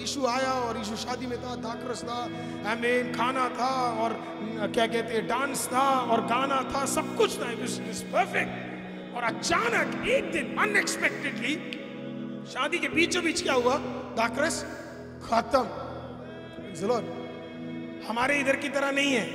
यीशु आया और यीशु शादी में था दाकरस था आई मीन खाना था और क्या कहते हैं डांस था और गाना था, सब कुछ था। परफेक्ट और अचानक, एक दिन अनएक्सपेक्टेडली शादी के बीचों बीच क्या हुआ? दाकरस? खत्म। हमारे इधर की तरह नहीं है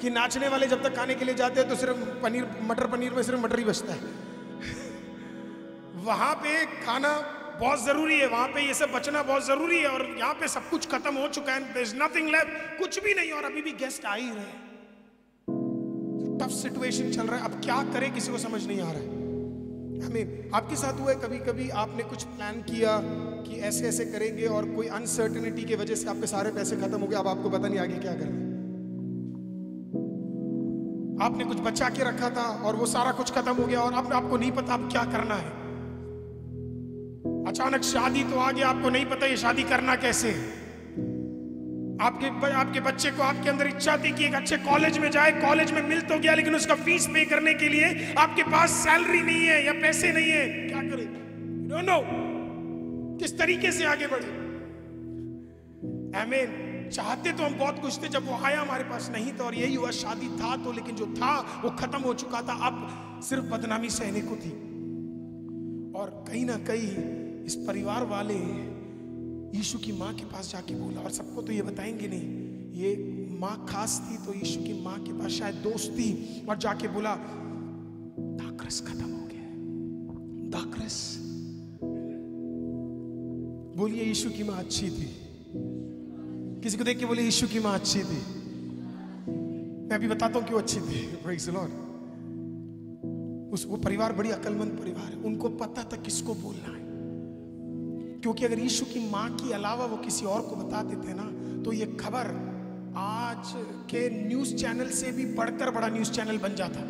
कि नाचने वाले जब तक खाने के लिए जाते हैं तो सिर्फ़ पनीर मटर पनीर में सिर्फ़ मटर ही बचता है। वहाँ पे खाना बहुत ज़रूरी है वहाँ पे ये सब बचना बहुत ज़रूरी है और यहाँ पे सब कुछ खत्म हो चुका है। नथिंग लेफ़्ट कुछ भी नहीं और अभी भी गेस्ट आ ही रहे टफ सिचुएशन चल रहा है। अब क्या करें? किसी को समझ नहीं आ रहा है। हमें आपके साथ हुआ है कभी कभी आपने कुछ प्लान किया कि ऐसे ऐसे करेंगे और कोई अनसर्टनिटी की वजह से आपके सारे पैसे खत्म हो गए, अब आपको पता नहीं आगे क्या करना आपने कुछ बचा के रखा था और वो सारा कुछ खत्म हो गया और अब आपको नहीं पता अब क्या करना है। अचानक शादी तो आ गया, आपको नहीं पता ये शादी करना कैसे है। आपके आपके बच्चे को आपके अंदर इच्छा थी कि एक अच्छे कॉलेज में जाए कॉलेज में मिल तो गया, लेकिन उसका फ़ीस पे करने के लिए आपके पास सैलरी नहीं है या पैसे नहीं है। क्या करे? नो नो किस तरीके से आगे बढ़े? मीन चाहते तो हम बहुत कुछ थे, जब वो आया हमारे पास नहीं था और यही हुआ, शादी था तो लेकिन जो था, वो खत्म हो चुका था। अब सिर्फ़ बदनामी सहने को थी। और कहीं ना कहीं इस परिवार वाले यीशु की माँ के पास जाके बोला, और सबको तो ये बताएँगे नहीं, ये माँ खास थी तो यीशु की माँ के पास शायद दोस्त थी, और जाके बोला, दाकरस खत्म हो गया दाकरस। बोलिए, यीशु की माँ अच्छी थी। किसी को देख के बोले यीशु की माँ अच्छी थी। मैं अभी बताता हूँ क्यों अच्छी थी। प्रेज उस, वो परिवार बड़ी अकलमंद परिवार है। उनको पता था किसको बोलना है। क्योंकि अगर यीशु की माँ के अलावा वो किसी और को बता देते ना तो ये खबर आज के न्यूज़ चैनल से भी बढ़कर बड़ा न्यूज़ चैनल बन जाता।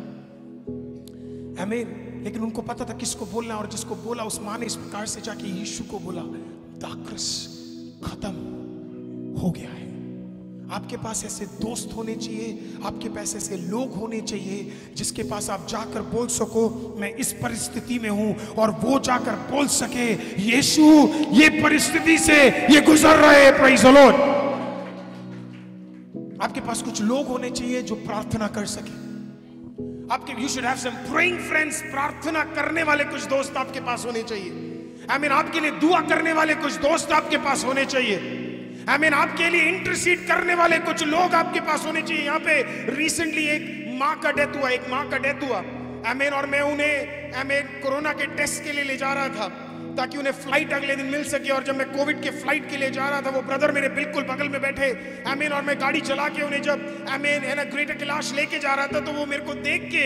हमें लेकिन उनको पता था किसको बोलना और जिसको बोला, उस माँ ने इस प्रकार से जाके यीशु को बोला दाक्रस खत्म हो गया है। आपके पास ऐसे दोस्त होने चाहिए आपके पास ऐसे लोग होने चाहिए जिसके पास आप जाकर बोल सको मैं इस परिस्थिति में हूँ और वो जाकर बोल सके यीशु ये परिस्थिति से ये गुजर रहे प्रेज आपके पास कुछ लोग होने चाहिए जो प्रार्थना कर सके। आपके you should have some praying friends प्रार्थना करने वाले कुछ दोस्त आपके पास होने चाहिए। आई I मीन mean, आपके लिए दुआ करने वाले कुछ दोस्त आपके पास होने चाहिए। आई I मीन mean, आपके लिए इंटरसीड करने वाले कुछ लोग आपके पास होने चाहिए। यहाँ पे रिसेंटली एक माँ का डेथ हुआ एक माँ का डेथ हुआ। आई मीन और मैं उन्हें आई मीन कोरोना के टेस्ट के लिए ले जा रहा था ताकि उन्हें फ़्लाइट अगले दिन मिल सके और जब मैं कोविड के फ़्लाइट के लिए जा रहा था वो ब्रदर मेरे बिल्कुल बगल में बैठे। आई मीन और मैं गाड़ी चला के उन्हें जब आई मीन है ना ग्रेटर कैलाश लेके जा रहा था तो वो मेरे को देख के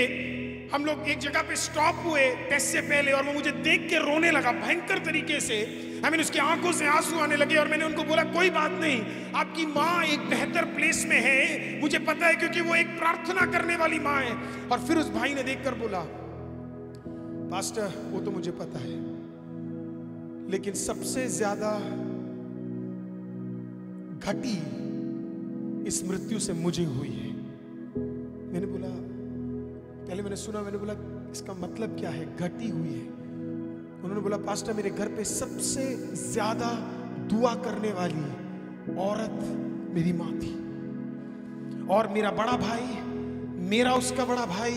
हम लोग एक जगह पे स्टॉप हुए टेस्ट से पहले और वो मुझे देख के रोने लगा भयंकर तरीके से। आई मीन उसकी आँखों से आँसू आने लगे और मैंने उनको बोला, कोई बात नहीं, आपकी माँ एक बेहतर प्लेस में है। मुझे पता है क्योंकि वो एक प्रार्थना करने वाली माँ है। और फिर उस भाई ने देखकर बोला, पास्टर, वो तो मुझे पता है, लेकिन सबसे ज़्यादा घटी इस मृत्यु से मुझे हुई है। मैंने बोला, पहले मैंने सुना, मैंने बोला, इसका मतलब क्या है? घटी हुई है। उन्होंने बोला, पास्टर, मेरे घर पे सबसे ज़्यादा दुआ करने वाली औरत मेरी माँ थी। और मेरा बड़ा भाई, मेरा उसका बड़ा भाई,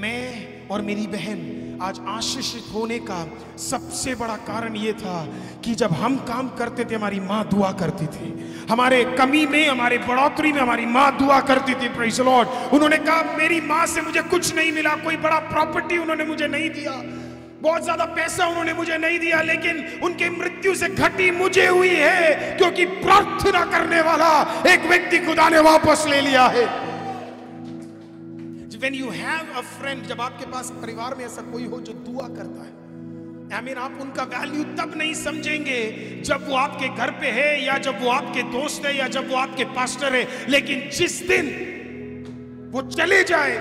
मैं और मेरी बहन आज आशीषित होने का सबसे बड़ा कारण यह था कि जब हम काम करते थे, हमारी माँ दुआ करती थी। हमारे कमी में, हमारे बढ़ोतरी में हमारी माँ दुआ करती थी प्रेज लॉर्ड उन्होंने कहा, मेरी माँ से मुझे कुछ नहीं मिला, कोई बड़ा प्रॉपर्टी उन्होंने मुझे नहीं दिया। बहुत ज़्यादा पैसा उन्होंने मुझे नहीं दिया, लेकिन उनके मृत्यु से घटी मुझे हुई है, क्योंकि प्रार्थना करने वाला एक व्यक्ति खुदा ने वापस ले लिया है। When you have a friend, जब आपके पास परिवार में ऐसा कोई हो जो दुआ करता है आई मीन आप उनका वैल्यू तब नहीं समझेंगे जब वो आपके घर पे है, या जब वो आपके दोस्त है, या जब वो आपके पास्टर है, लेकिन जिस दिन वो चले जाए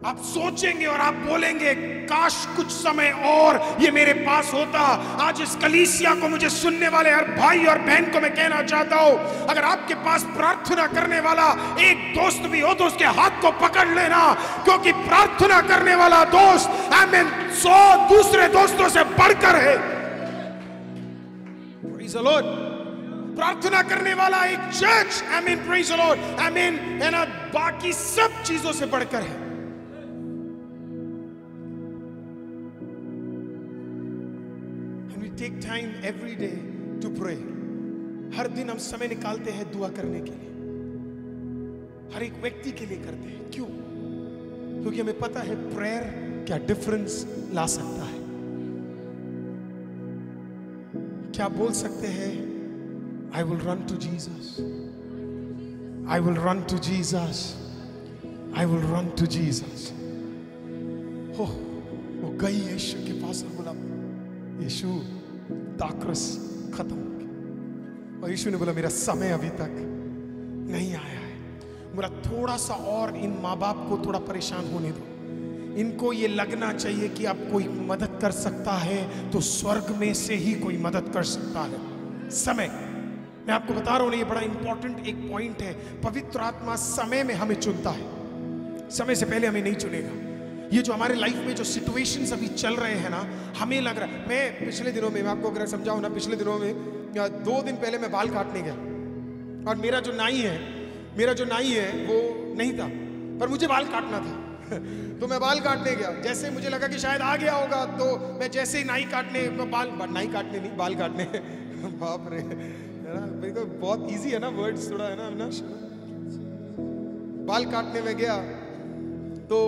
आप सोचेंगे और आप बोलेंगे, काश कुछ समय और ये मेरे पास होता। आज इस कलीसिया को मुझे सुनने वाले हर भाई और बहन को मैं कहना चाहता हूँ, अगर आपके पास प्रार्थना करने वाला एक दोस्त भी हो तो उसके हाथ को पकड़ लेना, क्योंकि प्रार्थना करने वाला दोस्त आई सौ दूसरे दोस्तों से बढ़कर है। प्रार्थना करने वाला एक church I mean praise I mean है ना, बाकी सब चीज़ों से बढ़कर है। Time every day to pray हर दिन हम समय निकालते हैं दुआ करने के लिए। हर एक व्यक्ति के लिए करते हैं। क्यों? क्योंकि हमें पता है प्रेयर क्या डिफरेंस ला सकता है। क्या बोल सकते हैं? I will run to Jesus I will run to Jesus I will run to Jesus हो, वो गई यीशु के पास बोला, यीशु दाक्रस खत्म हो गया। और यीशु ने बोला, मेरा समय अभी तक नहीं आया है। मेरा थोड़ा सा और इन माँ बाप को थोड़ा परेशान होने दो। इनको ये लगना चाहिए कि आप कोई मदद कर सकता है तो स्वर्ग में से ही कोई मदद कर सकता है। समय। मैं आपको बता रहा हूँ ये बड़ा इंपॉर्टेंट एक पॉइंट है। पवित्र आत्मा समय में हमें चुनता है। समय से पहले हमें नहीं चुनेगा। ये जो हमारे लाइफ में जो सिचुएशंस अभी चल रहे हैं ना, हमें लग रहा है मैं पिछले दिनों में, मैं आपको अगर समझाऊं ना, पिछले दिनों में दो दिन पहले मैं बाल काटने गया। और मेरा जो नाई है, मेरा जो नाई है, वो नहीं था, पर मुझे बाल काटना था। तो मैं बाल काटने गया। जैसे मुझे लगा कि शायद आ गया होगा तो मैं जैसे ही नाई काटने बाल नाई काटने नहीं, बाल काटने। बाप रे, है ना? मेरे को बहुत इजी है ना वर्ड्स थोड़ा, है ना, अविनाश? बाल काटने में गया तो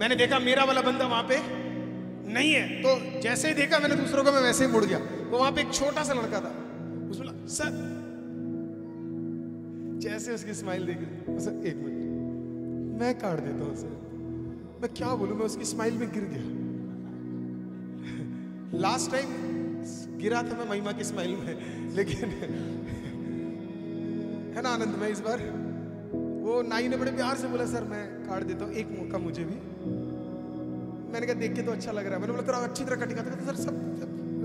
मैंने देखा मेरा वाला बंदा वहाँ पे नहीं है। तो जैसे ही देखा मैंने दूसरों को, मैं वैसे ही मुड़ गया। तो वहाँ पे एक छोटा सा लड़का था। उसने सर। जैसे उसकी स्माइल देख रही सर, एक मिनट। मैं काट देता हूँ सर मैं क्या बोलूँ? मैं उसकी स्माइल में गिर गया। लास्ट टाइम गिरा था मैं महिमा की स्माइल में, लेकिन है ना आनंद? मैं इस बार वो नाई ने बड़े प्यार से बोला, सर, मैं काट देता हूँ एक मौका मुझे भी। मैंने कहा देख के तो अच्छा लग रहा है। मैंने बोला तेरा अच्छी तरह कटी काटा सर सब,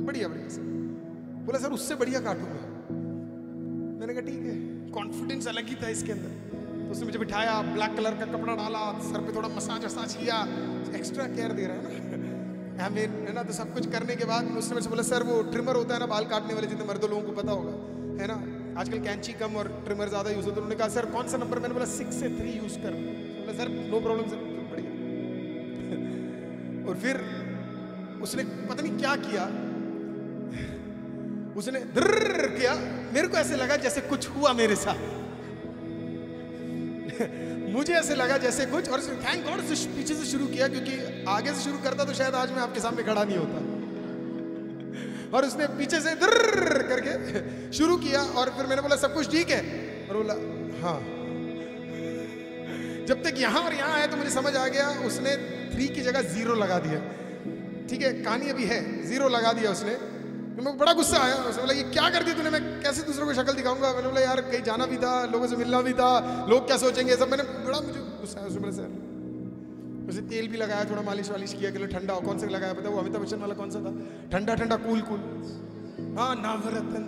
बढ़िया बढ़िया सर बोला सर उससे बढ़िया काटूँगा। मैंने कहा ठीक है। कॉन्फिडेंस अलग ही था इसके अंदर। तो उसने मुझे बिठाया ब्लैक कलर का कपड़ा डाला सर पे थोड़ा मसाज वसाज किया एक्स्ट्रा केयर दे रहा है ना। मीन है ना तो सब कुछ करने के बाद उसने मेरे बोला सर वो ट्रिमर होता है ना बाल काटने वाले जितने मर्दों लोगों को पता होगा है ना? आजकल कैंची कम और ट्रिमर ज़्यादा यूज़ होता है। उन्होंने कहा सर कौन सा नंबर मैंने बोला सिक्स से थ्री यूज़ कर। बोला सर नो प्रॉब्लम सर. बढ़िया। और फिर उसने पता नहीं क्या किया। उसने द्रर किया। मेरे को ऐसे लगा जैसे कुछ हुआ मेरे साथ। मुझे ऐसे लगा जैसे कुछ, और थैंक गॉड से पीछे से शुरू किया, क्योंकि आगे से शुरू करता तो शायद आज मैं आपके सामने खड़ा नहीं होता। और उसने पीछे से द्रर करके शुरू किया, और फिर मैंने बोला, सब कुछ ठीक है? और बोला हाँ। जब तक यहाँ और यहाँ आया तो मुझे समझ आ गया, उसने थ्री की जगह ज़ीरो लगा दिया ठीक है, कहानी अभी है ज़ीरो लगा दिया उसने। तो मेरे को बड़ा गुस्सा आया, उसने बोला, ये क्या कर दिया तूने? मैं कैसे दूसरों को शक्ल दिखाऊँगा? मैंने बोला, यार, कहीं जाना भी था, लोगों से मिलना भी था, लोग क्या सोचेंगे? सब मैंने बड़ा मुझे गुस्सा आया, उसने सर, उसे तेल भी लगाया, थोड़ा मालिश वालिश किया, कि ठंडा कौन सा लगाया पता वो अमिताभ बच्चन वाला कौन सा था? ठंडा ठंडा, कूल कूल। हाँ नावरतन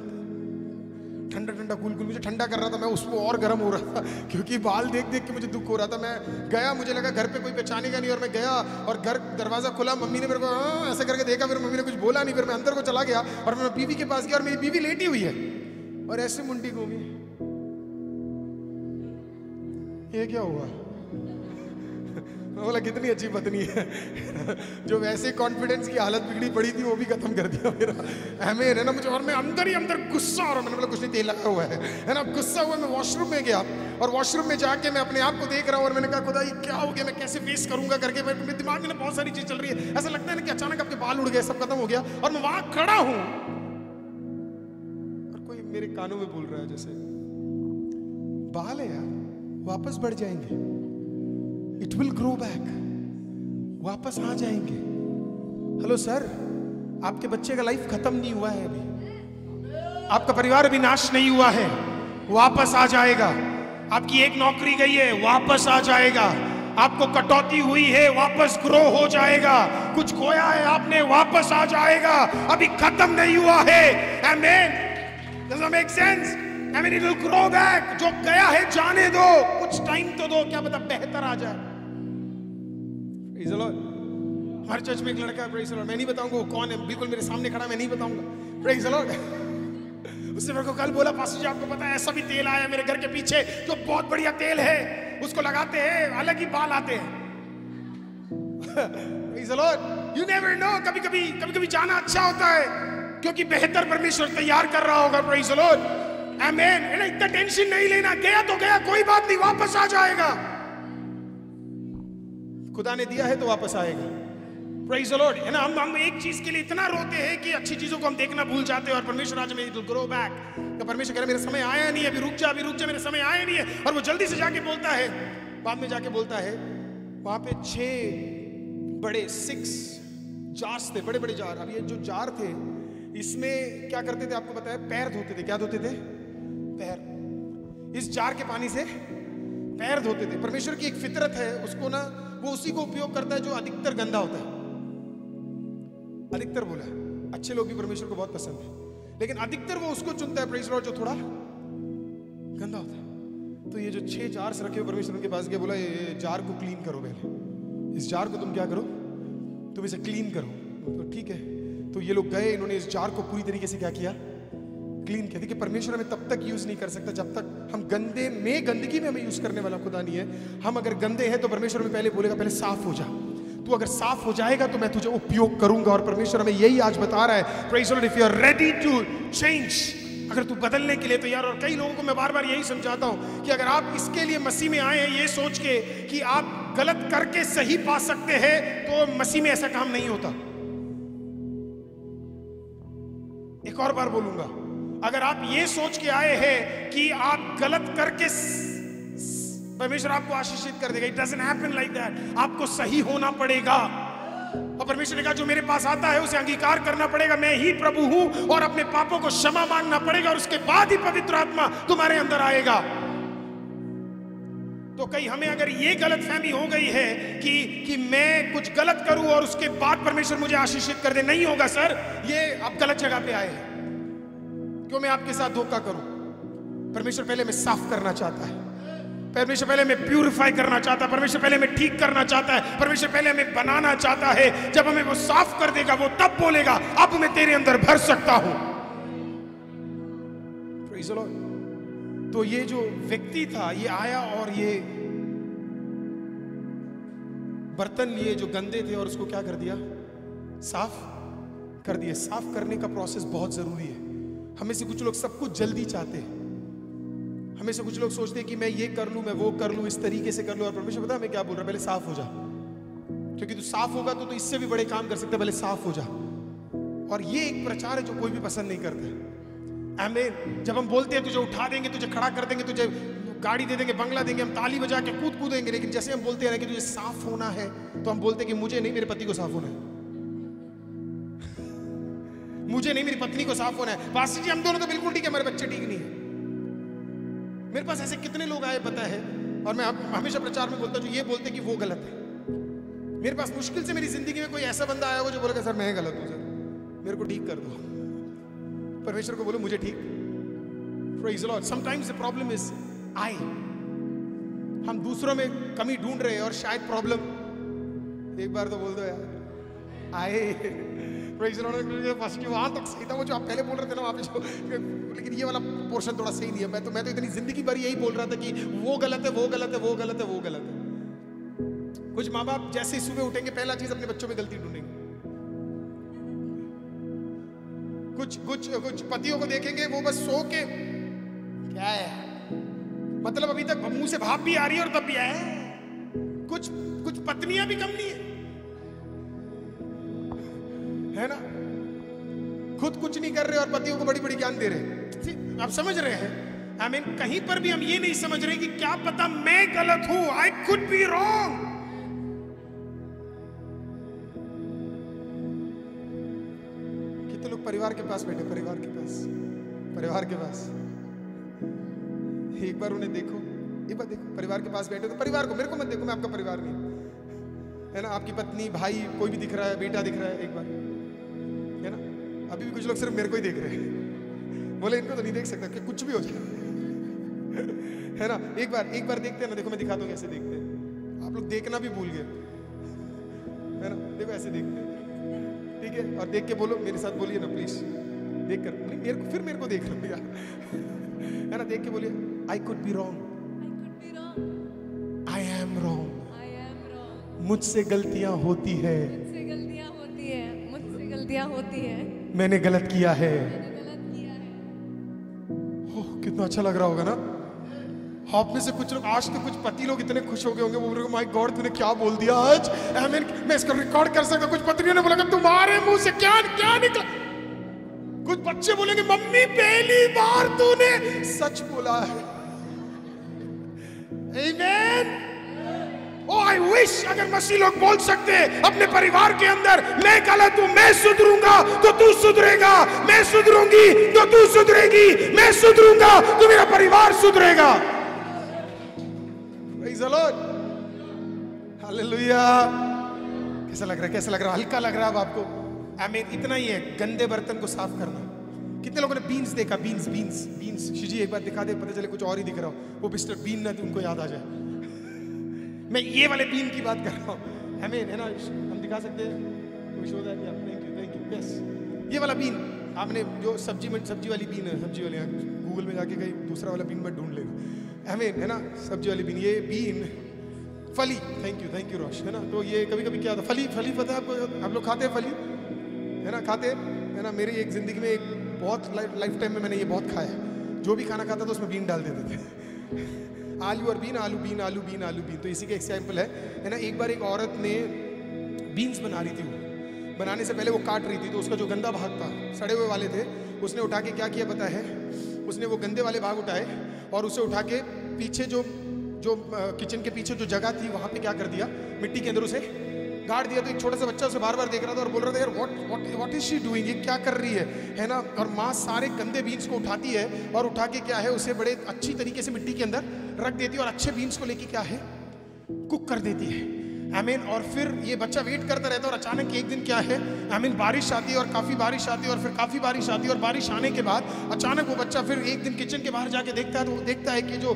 ठंडा ठंडा कूल कूल मुझे ठंडा कर रहा था मैं उसको और गर्म हो रहा था क्योंकि बाल देख देख के मुझे दुख हो रहा था। मैं गया मुझे लगा घर पे कोई पहचानेगा नहीं और मैं गया और घर दरवाज़ा खुला मम्मी ने मेरे को हाँ, ऐसे करके देखा फिर मम्मी ने कुछ बोला नहीं फिर मैं अंदर को चला गया और मैं बीवी के पास गया और मेरी बीवी लेटी हुई है। और ऐसे मुंडी को भी। ये क्या हुआ? बोला, कितनी अच्छी पत्नी है। जो वैसे कॉन्फिडेंस की हालत बिगड़ी पड़ी थी, वो भी खत्म कर दिया मेरा। अहमेर है ना? मुझे और मैं अंदर ही अंदर गुस्सा और मैंने बोला, कुछ नहीं, तेल लगा हुआ है। है ना? गुस्सा हुआ, मैं वॉशरूम में गया और वॉशरूम में जाके मैं अपने आप को देख रहा हूँ और मैंने कहा, खुदा ये क्या हो गया? मैं कैसे फेस करूँगा करके? मेरे दिमाग में बहुत सारी चीज़ चल रही है। ऐसा लगता है ना कि अचानक आपके बाल उड़ गए, सब खत्म हो गया और मैं वहाँ खड़ा हूँ। और कोई मेरे कानों में बोल रहा है जैसे, बाल है यार, वापस बढ़ जाएँगे। इट विल ग्रो बैक वापस आ जाएँगे। हेलो सर आपके बच्चे का लाइफ खत्म नहीं हुआ है अभी। आपका परिवार अभी नाश नहीं हुआ है। वापस आ जाएगा। आपकी एक नौकरी गई है वापस आ जाएगा। आपको कटौती हुई है वापस ग्रो हो जाएगा। कुछ खोया है आपने वापस आ जाएगा। अभी खत्म नहीं हुआ है। That make sense? I mean, it will grow back. जो गया है जाने दो। कुछ टाइम तो दो क्या पता बेहतर आ जाए। The Lord. हमारे चर्च में एक लड़का है प्रेज लॉर्ड मैं नहीं बताऊँगा वो कौन है, बिल्कुल मेरे सामने खड़ा मैं नहीं बताऊँगा. प्रेज लॉर्ड उसने मेरे को कल बोला पास जी, आपको पता है, ऐसा भी तेल आया मेरे घर के पीछे, जो बहुत बढ़िया तेल है, उसको लगाते हैं, अलग ही बाल आते हैं. Praise Lord you never know कभी कभी कभी कभी जाना अच्छा होता है, क्योंकि बेहतर परमेश्वर तैयार कर रहा होगा प्रेज लॉर्ड आमेन इतना टेंशन नहीं लेना, गया तो गया, कोई बात नहीं, वापस आ जाएगा. खुदा ने दिया है तो वापस आएगा। The Lord. है ना? हम हम एक चीज़ के लिए इतना रोते हैं कि अच्छी चीज़ों को हम देखना भूल जाते हैं और परमेश्वर आज में ग्रो बैक तो परमेश्वर कह रहा मेरा समय आया नहीं है, अभी रुक जा, अभी रुक जा, मेरा समय आया नहीं है। और वो जल्दी से जाके बोलता है बाद में जाके बोलता है, वहाँ पे छह बड़े सिक्स जार्स थे बड़े बड़े जार। अब ये जो जार थे, इसमें क्या करते थे आपको बताया पैर धोते थे। क्या धोते थे? पैर। इस जार के पानी से पैर धोते थे। परमेश्वर की एक फितरत है, उसको ना वो उसी को उपयोग करता है जो अधिकतर गंदा होता है। अधिकतर बोला है। अच्छे लोग भी परमेश्वर को बहुत पसंद है। लेकिन अधिकतर वो उसको चुनता है प्रेस लॉर्ड जो थोड़ा गंदा होता है। तो ये जो छह जार्स रखे हुए परमेश्वर उनके पास गया बोला, ये जार को क्लीन करो पहले। इस जार को तुम क्या करो? तुम इसे क्लीन करो। तो ठीक है। तो ये लोग गए, इन्होंने इस जार को पूरी तरीके से क्या किया? क्लीन किया। देखिए, परमेश्वर हमें तब तक यूज़ नहीं कर सकता जब तक हम गंदे, में गंदगी में हमें यूज़ करने वाला खुदा नहीं है। हम अगर गंदे हैं तो परमेश्वर में पहले बोलेगा, पहले साफ़ हो जा। तू अगर साफ़ हो जाएगा तो मैं तुझे उपयोग करूँगा। और परमेश्वर हमें यही आज बता रहा है praise if you are ready to change अगर तू बदलने के लिए तैयार और कई लोगों को मैं बार बार यही समझाता हूँ कि अगर आप इसके लिए मसीह में आए हैं, ये सोच के कि आप गलत करके सही पा सकते हैं तो मसीह में ऐसा काम नहीं होता। एक और बार बोलूँगा अगर आप ये सोच के आए हैं कि आप गलत करके परमेश्वर आपको आशीषित कर देगा। It doesn't happen like that आपको सही होना पड़ेगा। और परमेश्वर ने कहा, जो मेरे पास आता है, उसे अंगीकार करना पड़ेगा। मैं ही प्रभु हूँ और अपने पापों को क्षमा मांगना पड़ेगा और उसके बाद ही पवित्र आत्मा तुम्हारे अंदर आएगा। तो कहीं हमें अगर ये गलत फहमी हो गई है कि कि मैं कुछ गलत करूँ और उसके बाद परमेश्वर मुझे आशीषित कर दे, नहीं होगा, सर। ये आप गलत जगह पे आए हैं। क्यों मैं आपके साथ धोखा करूँ? परमेश्वर पहले मैं साफ़ करना चाहता है। परमेश्वर पहले हमें प्यूरिफाई करना चाहता है। परमेश्वर पहले हमें ठीक करना चाहता है। परमेश्वर पहले हमें बनाना चाहता है। जब हमें वो साफ़ कर देगा, वो तब बोलेगा, अब मैं तेरे अंदर भर सकता हूँ। तो ये जो व्यक्ति था, ये आया और ये बर्तन लिए जो गंदे थे और उसको क्या कर दिया? साफ़ कर दिया। साफ़ करने का प्रोसेस बहुत ज़रूरी है। हमें से कुछ लोग सब कुछ जल्दी चाहते हैं। हमें से कुछ लोग सोचते हैं कि मैं ये कर लूँ, मैं वो कर लूँ, इस तरीके से कर लूँ। और परमेश्वर पता मैं क्या बोल रहा पहले साफ़ हो जा। क्योंकि तू साफ़ होगा तो तू इससे भी बड़े काम कर सकता पहले साफ़ हो जा। और ये एक प्रचार है जो कोई भी पसंद नहीं करता आमीन जब हम बोलते हैं, तुझे उठा देंगे, तुझे खड़ा कर देंगे, तुझे गाड़ी दे देंगे, बंगला देंगे, हम ताली बजा के कूद कूदेंगे लेकिन जैसे हम बोलते हैं कि तुझे साफ़ होना है तो हम बोलते हैं कि मुझे नहीं, मेरे पति को साफ़ होना है। मुझे नहीं, मेरी पत्नी को साफ़ होना है। पास्टर जी, हम दोनों तो बिल्कुल ठीक है मेरे बच्चे ठीक नहीं है। मेरे पास ऐसे कितने लोग आए, पता है? और मैं हमेशा प्रचार में बोलता हूँ ये बोलते कि वो गलत है। मेरे पास मुश्किल से मेरी ज़िंदगी में कोई ऐसा बंदा आया हो जो बोलेगा सर, मैं गलत हूँ, सर। मेरे को ठीक कर दो। परमेश्वर को बोलो, मुझे ठीक। The Lord. Sometimes the problem is हम दूसरों में कमी ढूंढ रहे हैं और शायद प्रॉब्लम एक बार तो बोल दो यार आए तो तो ज़िंदगी भर यही बोल रहा था कि वो गलत है, वो गलत है, वो गलत है, वो गलत है। कुछ माँ बाप जैसे ही सुबह उठेंगे, पहला चीज़ अपने बच्चों में गलती ढूंढेंगे। कुछ कुछ कुछ पतियों को देखेंगे, वो बस सो के, क्या है? मतलब अभी तक मुँह से भाप भी आ रही है और तब भी आए कुछ कुछ पत्नियाँ भी कम नहीं है। है ना? खुद कुछ नहीं कर रहे और पतियों को बड़ी बड़ी ज्ञान दे रहे। आप समझ रहे हैं? आई I मीन mean, कहीं पर भी हम ये नहीं समझ रहे कि क्या पता मैं गलत हूँ आई कुड बी रॉन्ग कितने लोग परिवार के पास बैठे परिवार के पास? परिवार के पास। एक बार उन्हें देखो एक बार देखो परिवार के पास बैठे तो परिवार को मेरे को मत देखो मैं आपका परिवार नहीं। है ना? आपकी पत्नी भाई कोई भी दिख रहा है बेटा दिख रहा है एक बार। अभी भी कुछ लोग सिर्फ़ मेरे को ही देख रहे हैं। बोले इनको तो नहीं देख सकता कि कुछ भी हो जाए? है ना? एक बार एक बार देखते हैं ना देखो मैं दिखाता हूँ कैसे देखते हैं। आप लोग देखना भी भूल गए। है ना? देखो ऐसे देखते हैं। ठीक है? और देख के बोलो मेरे साथ बोलिए ना प्लीज़ देख कर नहीं मेरे को फिर मेरे को देख लो यार। है ना? देख के बोलिए I could be wrong I am wrong मुझसे गलतियाँ होती है। मुझसे गलतियाँ होती है। मुझसे गलतियाँ होती है। मैंने गलत किया है। ओह, कितना अच्छा लग रहा होगा ना। आप में से कुछ लोग, आज तो कुछ पति लोग इतने खुश हो गए होंगे बोल रहे माय गॉड तूने क्या बोल दिया आज? आई मीन मैं इसको रिकॉर्ड कर सकता कुछ पत्नियों ने बोला तुम्हारे मुँह से क्या क्या निकला? कुछ बच्चे बोलेंगे, मम्मी, पहली बार तूने सच बोला है। आमेन आई विश अगर मसीह लोग बोल सकते अपने परिवार के अंदर, मैं गलत हूँ मैं सुधरूँगा तो तू सुधरेगा। मैं सुधरूँगी तो तू सुधरेगी। मैं सुधरूँगा तो मेरा परिवार सुधरेगा. कैसा लग रहा है? कैसा लग रहा है? हल्का लग रहा है अब आपको। आई मीन इतना ही है, गंदे बर्तन को साफ़ करना। कितने लोगों ने बीन्स देखा? बीन्स बीन्स बीन्स शिजी एक बार दिखा दे, पता चले कुछ और ही दिख रहा हो। वो मिस्टर बीन ना तो उनको याद आ जाए। मैं ये वाले बीन की बात कर रहा हूँ। हमें, है ना हम दिखा सकते हैं। या वाला बीन, आपने जो सब्ज़ी में सब्ज़ी वाली बीन है, सब्ज़ी वाली गूगल में जाके कहीं दूसरा वाला बीन मत ढूंढ लेना। हमें, है ना, सब्ज़ी वाली बीन, ये बीन, फली। थैंक यू थैंक यू रोश है ना। तो ये कभी कभी क्या होता फली फली, पता है आपको, आप लोग खाते हैं फली? है ना, खाते है? ना, मेरी एक ज़िंदगी में एक बहुत लाइफ टाइम में मैंने ये बहुत खाया है। जो भी खाना खाता था, उसमें बीन डाल देते थे। आलू और बीन, आलू बीन आलू बीन आलू, बीन। तो इसी के एग्ज़ाम्पल है। है ना, एक बार एक औरत ने बीन्स बना रही थी वो। बनाने से पहले वो काट रही थी तो उसका जो गंदा भाग था, सड़े हुए वाले थे, उसने उठा के क्या किया पता है? उसने वो गंदे वाले भाग उठाए और उसे उठा के पीछे जो जो किचन के पीछे जो जगह थी, वहाँ पे क्या कर दिया? मिट्टी के अंदर उसे गाड़ दिया तो एक छोटा सा बच्चा उसे बार बार देख रहा था और बोल रहा था, यार what what what is she doing ये क्या कर रही है? है ना? और माँ सारे गंदे बीन्स को उठाती है और उठा के क्या है, उसे बड़े अच्छी तरीके से मिट्टी के अंदर रख देती है और अच्छे बीन्स को लेके क्या है कुक कर देती है। आई मीन और फिर ये बच्चा वेट करता रहता है और अचानक एक दिन क्या है आई मीन बारिश आती है और काफ़ी बारिश आती है और फिर काफ़ी बारिश आती है और बारिश आने के बाद अचानक वो बच्चा फिर एक दिन किचन के बाहर जाके देखता है तो वो देखता है कि जो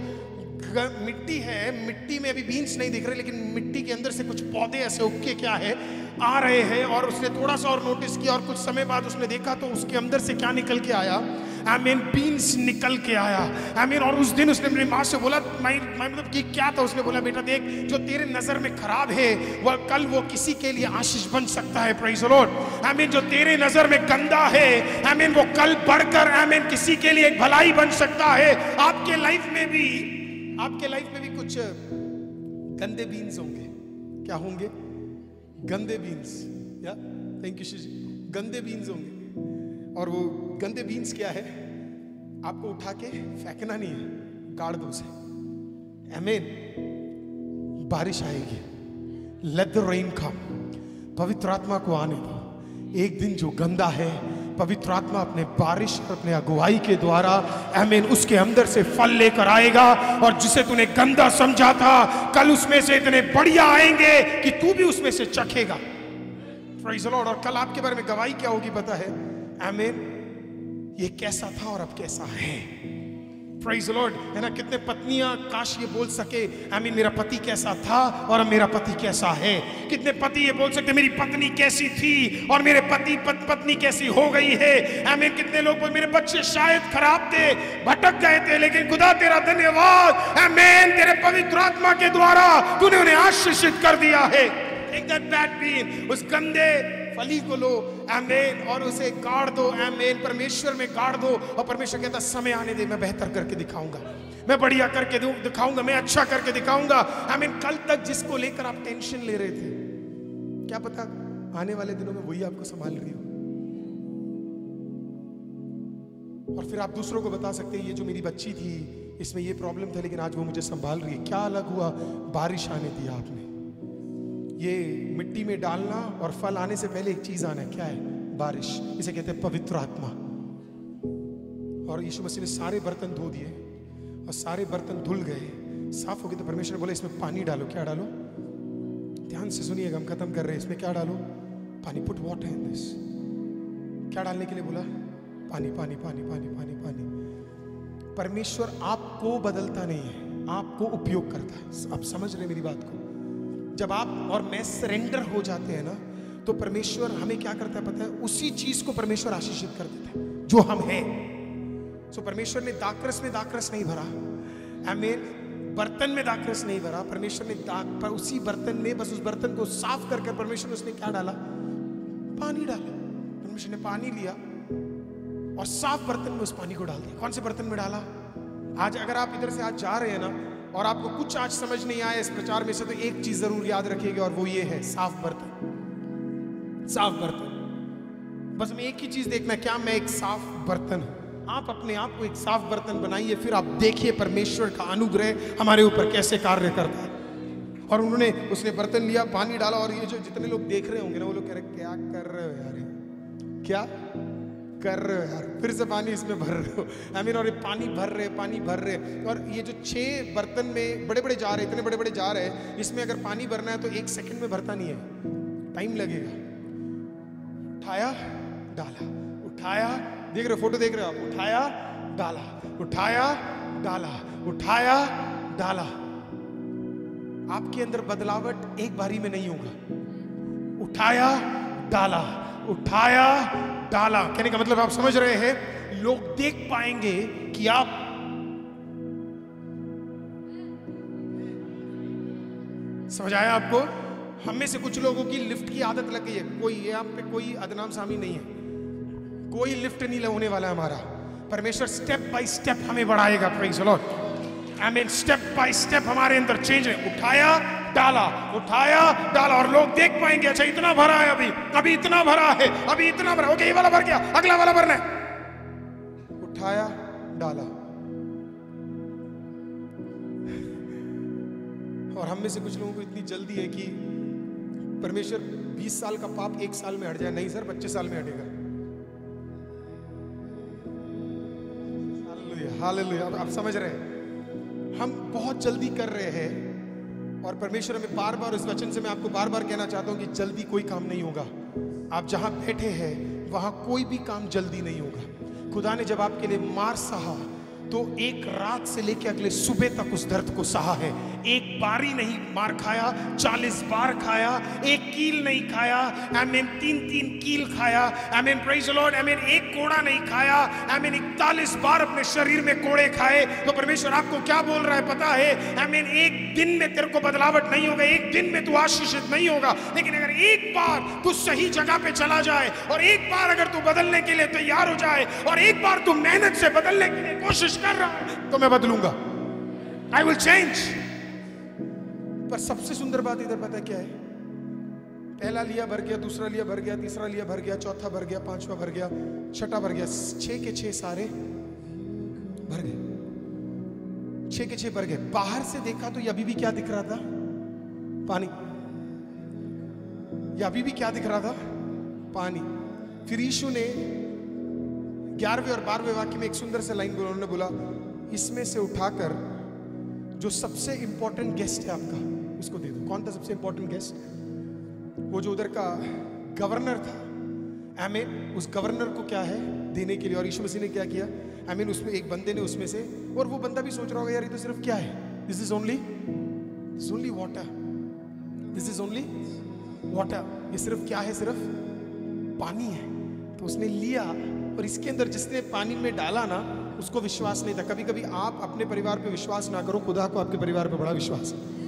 मिट्टी है, मिट्टी में अभी बीन्स नहीं दिख रहे, लेकिन मिट्टी के अंदर से कुछ पौधे ऐसे उग के क्या है, आ रहे हैं, और उसने थोड़ा सा और नोटिस किया, और कुछ समय बाद उसने देखा तो उसके अंदर से क्या निकल के आया? आई मीन बीन्स निकल के आया। आई मीन और उस दिन उसने अपनी माँ से बोला मैं मैं मतलब कि क्या था? उसने बोला, बेटा देख, जो तेरे नज़र में खराब है, वह कल वो किसी के लिए आशीष बन सकता है प्राइज लॉर्ड आई मीन जो तेरे नज़र में गंदा है आई मीन वो कल बढ़कर आई मीन किसी के लिए एक भलाई बन सकता है। आपके लाइफ में भी आपके लाइफ में भी कुछ गंदे बीन्स होंगे। क्या होंगे? गंदे बीन्स या? थैंक यू शिजी गंदे बीन्स होंगे। और वो गंदे बीन्स क्या है? आपको उठा के फेंकना नहीं है। गाड़ दो उसे। आमीन बारिश आएगी। लेट द रेन कम पवित्र आत्मा को आने दो। एक दिन जो गंदा है पवित्र आत्मा अपने बारिश और अपने अगुवाई के द्वारा, आमीन, उसके अंदर से फल लेकर आएगा और जिसे तूने गंदा समझा था, कल उसमें से इतने बढ़िया आएँगे कि तू भी उसमें से चखेगा। Lord. और कल आपके बारे में गवाही क्या होगी पता है? आमीन, ये कैसा था और अब कैसा है? The Lord. है ना कितने पत्नियाँ काश ये बोल सके आई मीन मेरा पति कैसा था और मेरा पति कैसा है? कितने पति ये बोल सकते मेरी पत्नी कैसी थी और मेरे पति पत, पत्नी कैसी हो गई है? आई मीन कितने लोग मेरे बच्चे शायद खराब थे भटक गए थे लेकिन खुदा तेरा धन्यवाद। आमीन तेरे पवित्र आत्मा के द्वारा तूने उन्हें आशीषित कर दिया है। Take that bad bean, उस गंदे फली को लो आमीन, और उसे गाड़ दो, आमीन, परमेश्वर में गाड़ दो, और परमेश्वर कहता, समय आने दे, मैं बेहतर करके दिखाऊँगा। मैं बढ़िया करके दूँ, दिखाऊँगा, मैं अच्छा करके दिखाऊँगा। आमीन, कल तक जिसको लेकर आप टेंशन ले रहे थे, क्या पता आने वाले दिनों में वही आपको संभाल रही हो? और फिर आप दूसरों को बता सकते हैं, ये जो मेरी बच्ची थी, इसमें ये प्रॉब्लम था, लेकिन आज वो मुझे संभाल रही है। क्या अलग हुआ? बारिश आने दिया आपने। ये मिट्टी में डालना और फल आने से पहले एक चीज़ आना है। क्या है? बारिश। इसे कहते हैं पवित्र आत्मा। और यीशु मसीह ने सारे बर्तन धो दिए और सारे बर्तन धुल गए। साफ़ हो गए तो परमेश्वर बोला, इसमें पानी डालो। क्या डालो? ध्यान से सुनिएगा हम खत्म कर रहे हैं। इसमें क्या डालो? पानी। पुट वाटर इन दिस क्या डालने के लिए बोला? पानी पानी पानी पानी पानी पानी। परमेश्वर आपको बदलता नहीं है, आपको उपयोग करता है। आप समझ रहे मेरी बात को? जब आप और मैं सरेंडर हो जाते हैं ना तो परमेश्वर हमें क्या करता है पता है? उसी चीज़ को परमेश्वर आशीषित कर देता है, जो हम हैं। सो परमेश्वर ने दाकरस में दाकरस नहीं भरा। आमीन बर्तन में दाकरस नहीं भरा। परमेश्वर ने दाक, पर उसी बर्तन में, बस उस बर्तन को साफ़ करके परमेश्वर ने उसने क्या डाला? पानी डाला। परमेश्वर ने पानी लिया और साफ़ बर्तन में उस पानी को डाल दिया। कौन से बर्तन में डाला? आज अगर आप इधर से आज जा रहे हैं ना और आपको कुछ आज समझ नहीं आया इस प्रचार में से तो एक चीज़ ज़रूर याद रखिएगा, और वो ये है, साफ़ बर्तन। साफ़ बर्तन। बस हमें एक ही चीज़ देखना क्या, मैं एक साफ़ बर्तन हूँ। आप अपने आप को एक साफ़ बर्तन बनाइए, फिर आप देखिए परमेश्वर का अनुग्रह हमारे ऊपर कैसे कार्य करता है। और उन्होंने, उसने बर्तन लिया, पानी डाला, और ये जो जितने लोग देख रहे होंगे ना, वो लोग कह रहे क्या कर रहे हो यार क्या? कर रहे हो यार। फिर से पानी इसमें भर रहे हो। आई मीन और ये पानी भर रहे, पानी भर रहे। और ये जो छह बर्तन में बड़े बड़े जार है इतने बड़े बड़े जार है इसमें अगर पानी भरना है तो एक सेकंड में भरता नहीं है। टाइम लगेगा। उठाया, डाला। उठाया, देख रहे हो फ़ोटो देख रहे हो आप? उठाया, डाला। उठाया डाला। उठाया, डाला। आपके अंदर बदलावट एक बारी में नहीं होगा। उठाया, डाला। उठाया डाला। कहने का मतलब आप समझ रहे हैं? लोग देख पाएँगे कि आप समझ आया आपको? हम में से कुछ लोगों की लिफ्ट की आदत लग गई है। कोई ये आप पे कोई अदनाम सामी नहीं है। कोई लिफ्ट नहीं होने वाला हमारा। परमेश्वर स्टेप बाय स्टेप हमें बढ़ाएगा। Praise Lord I mean step by step हमारे अंदर चेंज है। उठाया डाला, उठाया, डाला और लोग देख पाएँगे अच्छा इतना भरा है अभी अभी इतना भरा है, अभी इतना भरा, ओके, ये वाला भर गया, अगला वाला भरना उठाया, डाला। और हम में से कुछ लोगों को इतनी जल्दी है कि परमेश्वर 20 साल का पाप एक साल में हट जाए, नहीं सर 25 साल में हटेगा। हालेलुया अब आप समझ रहे हैं। हम बहुत जल्दी कर रहे हैं और परमेश्वर हमें बार बार इस वचन से मैं आपको बार बार कहना चाहता हूँ कि जल्दी कोई काम नहीं होगा। आप जहाँ बैठे हैं, वहाँ कोई भी काम जल्दी नहीं होगा। खुदा ने जब आपके लिए मार सहा तो एक रात से लेकर अगले सुबह तक उस दर्द को सहा है। एक बारी नहीं मार खाया, चालीस बार खाया, एक कील नहीं खाया आई मीन तीन तीन कील खाया I mean praise Lord I mean एक कोड़ा नहीं खाया आई मीन इकतालीस बार अपने शरीर में कोड़े खाए। तो परमेश्वर आपको क्या बोल रहा है पता है? आई मीन एक दिन में तेरे को बदलावट नहीं होगा, एक दिन में तू आशीषित नहीं होगा। लेकिन अगर एक बार तू सही जगह पे चला जाए और एक बार अगर तू बदलने के लिए तैयार हो जाए और एक बार तू मेहनत से बदलने के लिए कोशिश कर रहा है तो मैं बदलूँगा। आई विल चेंज पर सबसे सुंदर बात इधर पता क्या है? पहला लिया भर गया, दूसरा लिया भर गया, तीसरा लिया भर गया, चौथा भर गया, पांचवा भर गया, छठा भर गया, छह के छह सारे भर गए। छह के छह भर गए। बाहर से देखा तो ये अभी भी क्या दिख रहा था? पानी। ये अभी भी क्या दिख रहा था? पानी। फिर यीशु ने ग्यारहवें और बारहवें वाक्य में एक सुंदर से लाइन बोला, उन्होंने बोला, इसमें से उठाकर जो सबसे इंपॉर्टेंट गेस्ट है आपका उसको दे दो। कौन था सबसे इंपॉर्टेंट गेस्ट वो जो उधर का गवर्नर था। आई मीन उस गवर्नर को क्या है? देने के लिए और यीशु मसीह ने क्या किया? आई मीन उसमें एक बंदे ने उसमें से, और वो बंदा भी सोच रहा होगा, यार, ये तो सिर्फ़ क्या है? This is only this only water this is only water ये सिर्फ़ क्या है? सिर्फ़ पानी है। तो उसने लिया, और इसके अंदर जिसने पानी में डाला ना, उसको विश्वास नहीं था। कभी कभी आप अपने परिवार पे विश्वास ना करो, खुदा को आपके परिवार पे बड़ा विश्वास है।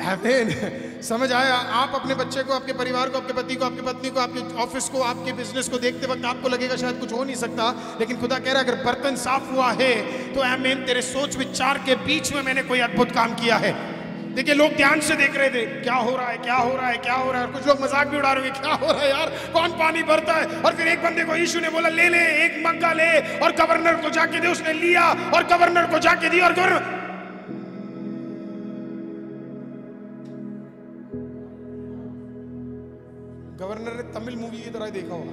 Amen. समझ आया? आप अपने बच्चे को, आपके परिवार को, आपके पति को, आपकी पत्नी को, आपके ऑफ़िस को, आपके बिज़नेस को देखते वक्त आपको लगेगा शायद कुछ हो नहीं सकता, लेकिन खुदा कह रहा है, अगर बर्तन साफ़ हुआ है तो आमेन तेरे सोच विचार के बीच में मैंने कोई अद्भुत काम किया है। देखिए, लोग ध्यान से देख रहे थे, क्या हो रहा है, क्या हो रहा है, क्या हो रहा है कुछ लोग मज़ाक भी उड़ा रहे हैं क्या हो रहा है यार, कौन पानी भरता है? और फिर एक बंदे को यीशु ने बोला, ले ले, एक मग्गा ले। और गवर्नर को जाके दे, उसने लिया, और गवर्नर को जाके दिया और गवर्नर की तरह देखा होगा।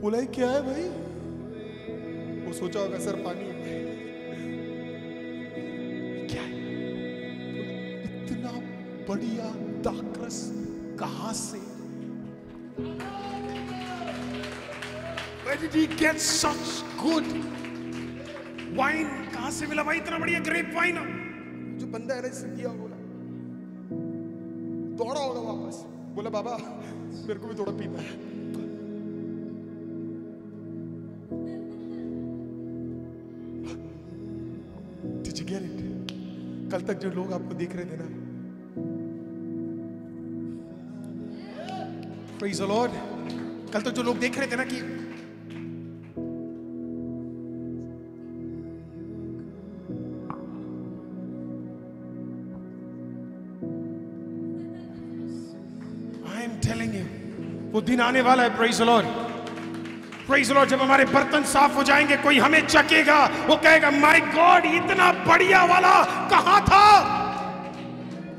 बोला क्या है भाई? वो सोचा होगा सर पानी क्या है? इतना बढ़िया दाकरस कहाँ से? Where did he get such good wine? कहाँ से मिला भाई इतना बढ़िया ग्रेप वाइन जो बंदा है ना जिसने किया बोला दौड़ा होगा वापस बोला, बाबा, मेरे को भी थोड़ा पीना है? कल तक जो लोग आपको देख रहे थे ना the Lord. कल तक जो लोग देख रहे थे ना कि टेलिंग यू वो दिन आने वाला है प्रेज लॉर्ड प्रेज लॉर्ड जब हमारे बर्तन साफ़ हो जाएँगे, कोई हमें चकेगा वो कहेगा माय गॉड इतना बढ़िया वाला कहाँ था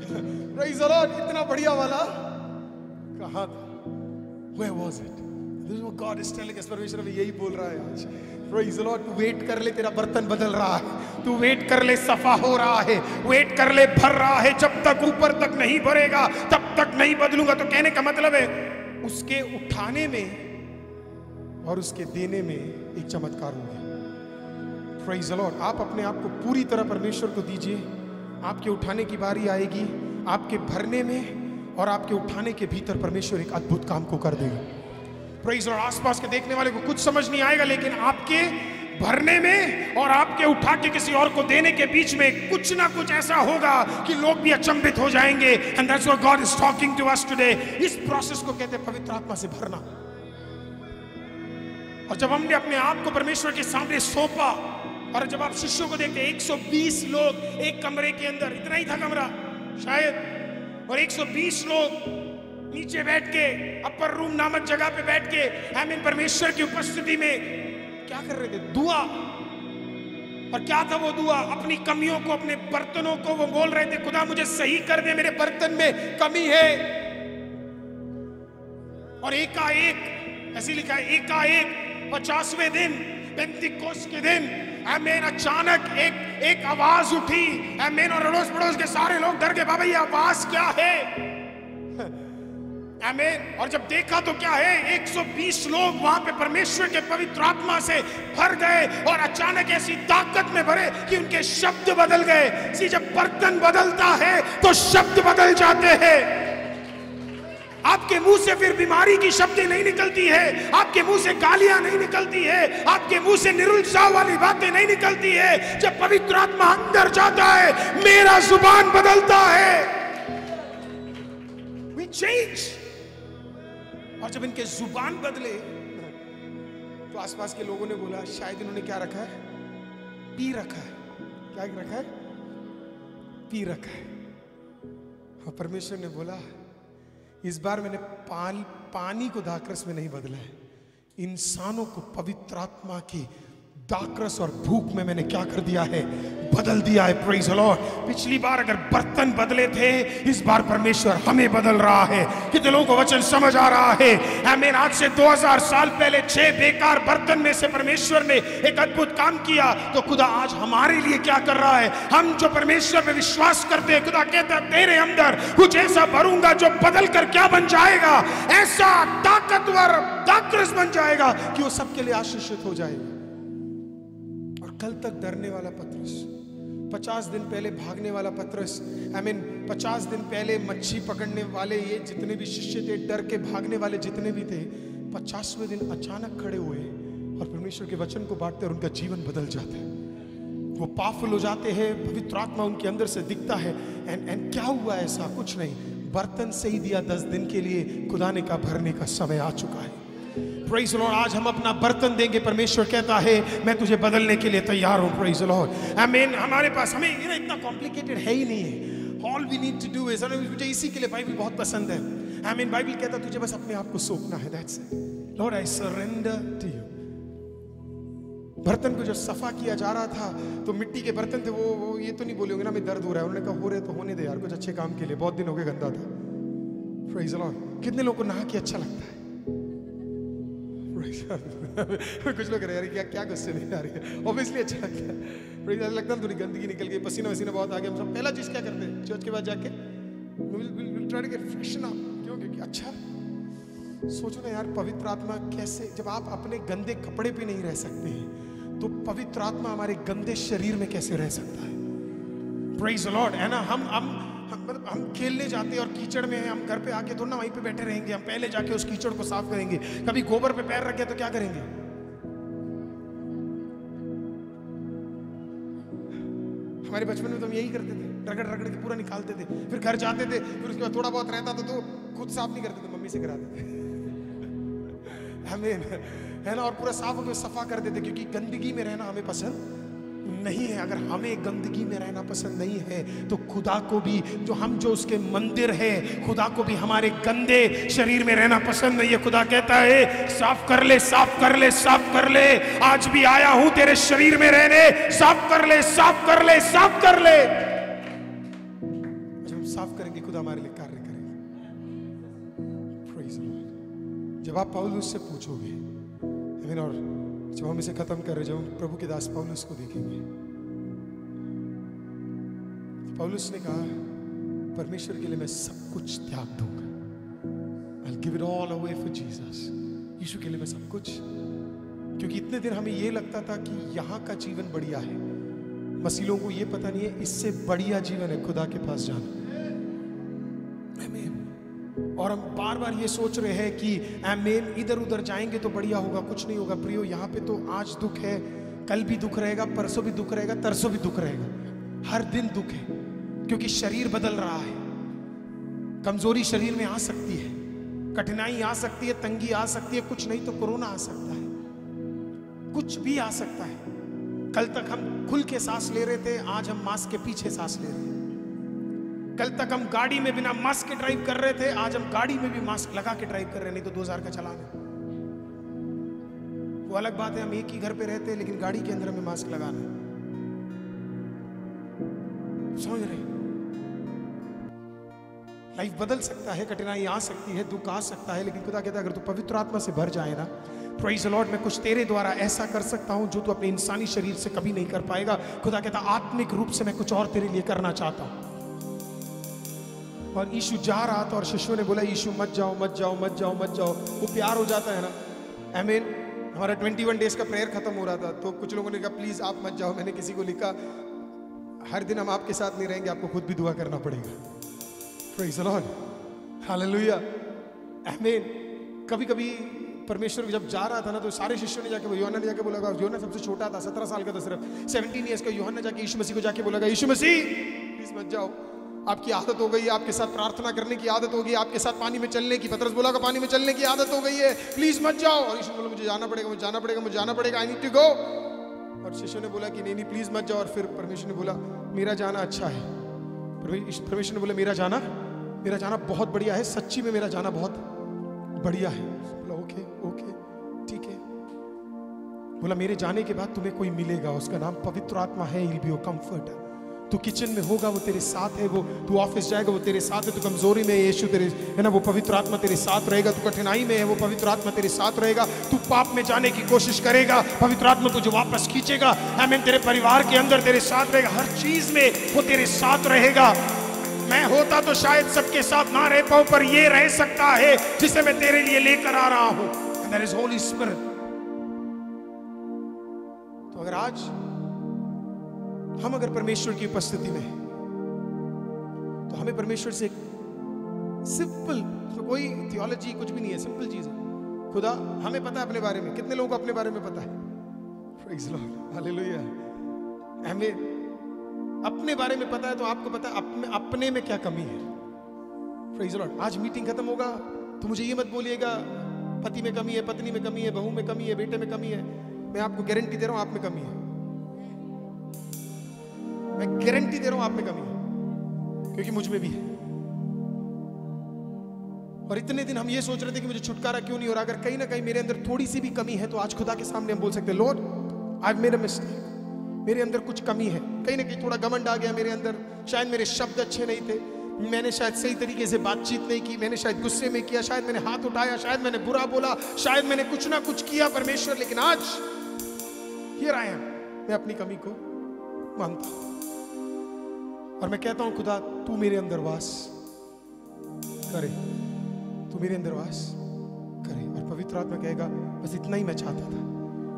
प्रेज लॉर्ड इतना बढ़िया वाला कहाँ था Where was it? This is what God is telling us. परमेश्वर हमें यही बोल रहा है आज The Lord. तू वेट कर ले, तेरा बर्तन बदल रहा है। तू वेट कर ले, सफ़ा हो रहा है। वेट कर ले, भर रहा है। जब तक ऊपर तक नहीं भरेगा, तब तक नहीं बदलूँगा। तो कहने का मतलब है, उसके उठाने में और उसके देने में एक चमत्कार हो गया। Praise the आप अपने आप को पूरी तरह परमेश्वर को दीजिए। आपके उठाने की बारी आएगी, आपके भरने में और आपके उठाने के भीतर परमेश्वर एक अद्भुत काम को कर देगा। प्रेज और आसपास के देखने वाले को कुछ समझ नहीं आएगा, लेकिन आपके भरने में और आपके उठा के किसी और को देने के बीच में कुछ ना कुछ ऐसा होगा कि लोग भी अचंभित हो जाएँगे। And that's what God is talking to us today इस प्रोसेस को कहते हैं पवित्र आत्मा से भरना। और जब हमने अपने आप को परमेश्वर के सामने सौंपा, और जब आप शिष्यों को देखते 120 लोग एक कमरे के अंदर, इतना ही था कमरा, शायद, और 120 लोग नीचे बैठ के अपर रूम नामक जगह पे बैठ के आई मीन परमेश्वर की उपस्थिति में क्या कर रहे थे? दुआ। और क्या था वो दुआ? अपनी कमियों को, अपने बर्तनों को, वो बोल रहे थे, खुदा, मुझे सही कर दे, मेरे बर्तन में कमी है। और एकाएक, ऐसे लिखा है, एकाएक, पचासवें दिन, पेंतिकोस के दिन, आमीन, अचानक एक एक आवाज़ उठी। आमीन, और अड़ोस पड़ोस के सारे लोग डर गए, बाबा, ये आवाज़ क्या है? आमीन। और जब देखा तो क्या है? 120 लोग वहाँ पे परमेश्वर के पवित्र आत्मा से भर गए और अचानक ऐसी ताकत में भरे कि उनके शब्द बदल गए। सी, जब बर्तन बदलता है तो शब्द बदल जाते हैं। आपके मुँह से फिर बीमारी की शब्द नहीं निकलती है। आपके मुँह से गालियाँ नहीं निकलती है। आपके मुँह से निरुत्साह वाली बातें नहीं निकलती है। जब पवित्र आत्मा अंदर जाता है, मेरा ज़ुबान बदलता है। We change. और जब इनके ज़ुबान बदले तो आसपास के लोगों ने बोला शायद इन्होंने क्या रखा है? पी रखा है। क्या रखा है? पी रखा है। और परमेश्वर ने बोला इस बार मैंने पान, पानी को धाकरस में नहीं बदला है। इंसानों को पवित्र आत्मा की दाकरस और भूख में मैंने क्या कर दिया है? बदल दिया है प्रेज लॉर्ड पिछली बार अगर बर्तन बदले थे, इस बार परमेश्वर हमें बदल रहा है। कितने लोगों को वचन समझ आ रहा है? हमें आज से 2000 साल पहले छह बेकार बर्तन में से परमेश्वर ने एक अद्भुत काम किया। तो खुदा आज हमारे लिए क्या कर रहा है? हम जो परमेश्वर में विश्वास करते हैं, खुदा कहता है, तेरे अंदर कुछ ऐसा भरूँगा जो बदल कर क्या बन जाएगा? ऐसा ताकतवर दाकरस बन जाएगा कि वो सबके लिए आशीषित हो जाएगा। कल तक डरने वाला पत्रस, पचास दिन पहले भागने वाला पत्रस आई मीन पचास दिन पहले मच्छी पकड़ने वाले ये जितने भी शिष्य थे, डर के भागने वाले जितने भी थे, पचासवें दिन अचानक खड़े हुए और परमेश्वर के वचन को बांटते और उनका जीवन बदल जाता है। वो पावरफुल हो जाते हैं, पवित्र आत्मा उनके अंदर से दिखता है एंड एंड क्या हुआ ऐसा? कुछ नहीं। बर्तन से ही दिया दस दिन के लिए खुदाने का भरने का समय आ चुका है। प्रेज लॉर्ड आज हम अपना बर्तन देंगे। परमेश्वर कहता है, मैं तुझे बदलने के लिए तैयार हूँ। प्रेज लॉर्ड आई हमारे पास, हमें ये ना इतना कॉम्प्लिकेटेड है ही नहीं है। All we need to do is मुझे इसी के लिए बाइबल बहुत पसंद है। आई मीन बाइबल कहता, तुझे बस अपने आप को सौंपना है। That's Lord I surrender to you बर्तन को जो सफ़ा किया जा रहा था तो मिट्टी के बर्तन थे, वो वो, ये तो नहीं बोले होंगे ना मैं दर्द हो रहा है। उन्होंने कहा, हो रहे तो होने दे यार, कुछ अच्छे काम के लिए। बहुत दिन हो गए गंदा था। कितने लोगों को नहा के अच्छा लगता है. कुछ लोग रहे यार क्या क्या गुस्से नहीं आ रही है? ऑब्वियसली अच्छा लगता है थोड़ी गंदगी निकल गई, पसीना वसीना बहुत आ गया। हम सब पहला चीज़ क्या करते हैं? चर्च के बाद जाके फ्रेशन अप क्यों? क्योंकि अच्छा सोचो ना यार, पवित्र आत्मा कैसे जब आप अपने गंदे कपड़े पे नहीं रह सकते हैं तो पवित्र आत्मा हमारे गंदे शरीर में कैसे रह सकता है? प्रेज लॉर्ड है ना? हम हम हम खेलने जाते हैं और कीचड़ में हैं, हम घर पे आके थोड़ा ना वहीं पे बैठे रहेंगे, हम पहले जाके उस कीचड़ को साफ़ करेंगे। कभी गोबर पे पैर रख तो क्या करेंगे? हमारे बचपन में तो हम यही करते थे, रगड़ रगड़ के पूरा निकालते थे, फिर घर जाते थे, फिर उसके बाद थोड़ा बहुत रहता था तो खुद साफ़ नहीं करते थे, मम्मी से कराते थे। हमें, है ना, और पूरा साफ़ होकर सफ़ा कर देते, क्योंकि गंदगी में रहना हमें पसंद नहीं है, अगर हमें गंदगी में रहना पसंद नहीं है तो खुदा को भी, जो हम, जो उसके मंदिर है, खुदा को भी हमारे गंदे शरीर में रहना पसंद नहीं है। खुदा कहता है, साफ़ कर ले, साफ़ कर ले, साफ़ कर ले। आज भी आया हूँ तेरे शरीर में रहने। साफ़ कर ले, साफ़ कर ले, साफ़ कर ले। जब हम साफ़ करेंगे, खुदा हमारे लिए कार्य करेंगे। जब आप पौलुस से पूछोगे और जब हम इसे खत्म कर रहे जब प्रभु के दास पौलुस को देखेंगे। तो पौलुस ने कहा, परमेश्वर के लिए मैं सब कुछ त्याग दूँगा। I'll give it all away for Jesus. यीशु के लिए मैं सब कुछ। क्योंकि इतने दिन हमें यह लगता था कि यहाँ का जीवन बढ़िया है। मसीलों को यह पता नहीं है, इससे बढ़िया जीवन है खुदा के पास जाना। Amen. और हम बार बार ये सोच रहे हैं कि आमेन इधर उधर जाएँगे तो बढ़िया होगा, कुछ नहीं होगा। प्रियो, यहाँ पे तो आज दुख है, कल भी दुख रहेगा, परसों भी दुख रहेगा, तरसों भी दुख रहेगा। हर दिन दुख है, क्योंकि शरीर बदल रहा है। कमज़ोरी शरीर में आ सकती है, कठिनाई आ सकती है, तंगी आ सकती है, कुछ नहीं तो कोरोना आ सकता है। कुछ भी आ सकता है। कल तक हम खुल के सांस ले रहे थे, आज हम मास्क के पीछे सांस ले रहे हैं। कल तक हम गाड़ी में बिना मास्क के ड्राइव कर रहे थे, आज हम गाड़ी में भी मास्क लगा के ड्राइव कर रहे नहीं तो 2000 का चालान है। वो अलग बात है, हम एक ही घर पे रहते हैं, लेकिन गाड़ी के अंदर हमें मास्क लगाना है। समझ रहे लाइफ बदल सकता है, कठिनाई आ सकती है, दुख आ सकता है, लेकिन खुदा कहता है, अगर तू पवित्र आत्मा से भर जाए ना प्रेज लॉर्ड मैं कुछ तेरे द्वारा ऐसा कर सकता हूँ जो तू अपने इंसानी शरीर से कभी नहीं कर पाएगा। खुदा कहता आत्मिक रूप से मैं कुछ और तेरे लिए करना चाहता हूँ। और यीशु जा रहा था और शिष्यों ने बोला, यीशु, मत जाओ मत जाओ मत जाओ मत जाओ। वो प्यार हो जाता है ना? आई मीन हमारा 21 डेज़ का प्रेयर खत्म हो रहा था। तो कुछ लोगों ने कहा प्लीज़ आप मत जाओ। मैंने किसी को लिखा, हर दिन हम आपके साथ नहीं रहेंगे, आपको खुद भी दुआ करना पड़ेगा। प्रेज लॉर्ड हालेलुया कभी कभी परमेश्वर जब जा रहा था ना तो सारे शिष्यों ने जाके योना ने जाके बोला योना सबसे छोटा था, सत्रह साल का था सिर्फ़ सेवनटीन ईयर्स का योना जाके, यीशु मसीह को जाके बोला, यीशु मसीह प्लीज़ मत जाओ। आपकी आदत हो गई है, आपके साथ प्रार्थना करने की आदत हो गई आपके साथ पानी में चलने की, पत्रस बोला का पानी में चलने की आदत हो गई है। प्लीज़ मत जाओ। और यीशु बोला, मुझे जाना पड़ेगा, मुझे जाना पड़ेगा, मुझे जाना पड़ेगा। आई नीड टू गो और शिष्य ने बोला कि नहीं नहीं प्लीज़ मत जाओ। और फिर परमेश्वर ने बोला, मेरा जाना अच्छा है। परमेश्वर ने बोला, मेरा जाना मेरा जाना बहुत बढ़िया है। सच्ची में मेरा जाना बहुत बढ़िया है। बोला, ओके ओके, ठीक है। बोला, मेरे जाने के बाद तुम्हें कोई मिलेगा। उसका नाम पवित्र आत्मा है। इल बी योर कंफर्ट तू किचन में होगा, वो तेरे साथ है, वो तू ऑफ़िस जाएगा, वो तेरे साथ है, तू कमज़ोरी में यीशु तेरे, है ना, वो पवित्र आत्मा तेरे साथ रहेगा, तू कठिनाई में है, वो पवित्र आत्मा तेरे साथ रहेगा, तू पाप में जाने की कोशिश करेगा, पवित्र आत्मा तुझे वापस खींचेगा आई तेरे परिवार के अंदर तेरे साथ रहेगा, हर चीज़ में वो तेरे साथ रहेगा। मैं होता तो शायद सबके साथ ना रह पाऊँ, पर ये रह सकता है, जिसे मैं तेरे लिए लेकर आ रहा हूँ। तो अगर आज हम अगर परमेश्वर की उपस्थिति में तो हमें परमेश्वर से सिंपल तो कोई थियोलॉजी कुछ भी नहीं है सिंपल चीज़ है। खुदा, हमें पता है अपने बारे में, कितने लोगों को अपने बारे में पता है? हमें अपने बारे में पता है तो आपको पता है, अपने अपने में क्या कमी है। आज मीटिंग खत्म होगा तो मुझे ये मत बोलिएगा, पति में कमी है, पत्नी में कमी है, बहू में कमी है, बेटे में कमी है। मैं आपको गारंटी दे रहा हूँ, आप में कमी है। मैं गारंटी दे रहा हूँ आप में कमी है, क्योंकि मुझमें भी है। और इतने दिन हम ये सोच रहे थे कि मुझे छुटकारा क्यों नहीं हो रहा? अगर कहीं ना कहीं मेरे अंदर थोड़ी सी भी कमी है तो आज खुदा के सामने हम बोल सकते हैं लॉर्ड आई मेरा मिस्टेक मेरे अंदर कुछ कमी है। कहीं ना कहीं थोड़ा गमंड आ गया मेरे अंदर। शायद मेरे शब्द अच्छे नहीं थे। मैंने शायद सही तरीके से बातचीत नहीं की। मैंने शायद गुस्से में किया, शायद मैंने हाथ उठाया, शायद मैंने बुरा बोला, शायद मैंने कुछ ना कुछ किया परमेश्वर। लेकिन आज हियर आई एम मैं अपनी कमी को मानता हूँ। और मैं कहता हूँ खुदा तू मेरे अंदर वास करे तू मेरे अंदर वास करे और पवित्र आत्मा कहेगा बस इतना ही मैं चाहता था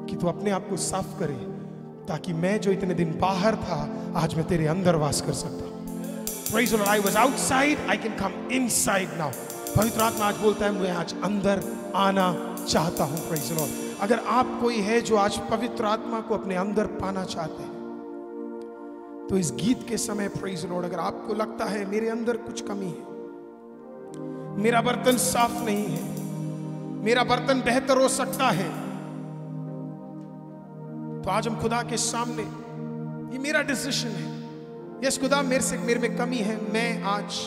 कि तू अपने आप को साफ़ करे ताकि मैं जो इतने दिन बाहर था आज मैं तेरे अंदर वास कर सकता Praise the Lord. I was outside, I can come inside now. पवित्र आत्मा आज बोलता है मैं आज अंदर आना चाहता हूँ Praise the Lord. अगर आप कोई है जो आज पवित्र आत्मा को अपने अंदर पाना चाहते हैं तो इस गीत के समय प्रेज लॉर्ड अगर आपको लगता है मेरे अंदर कुछ कमी है, मेरा बर्तन साफ़ नहीं है, मेरा बर्तन बेहतर हो सकता है तो आज हम खुदा के सामने, ये मेरा डिसीज़न है। यस खुदा मेरे से, मेरे में कमी है। मैं आज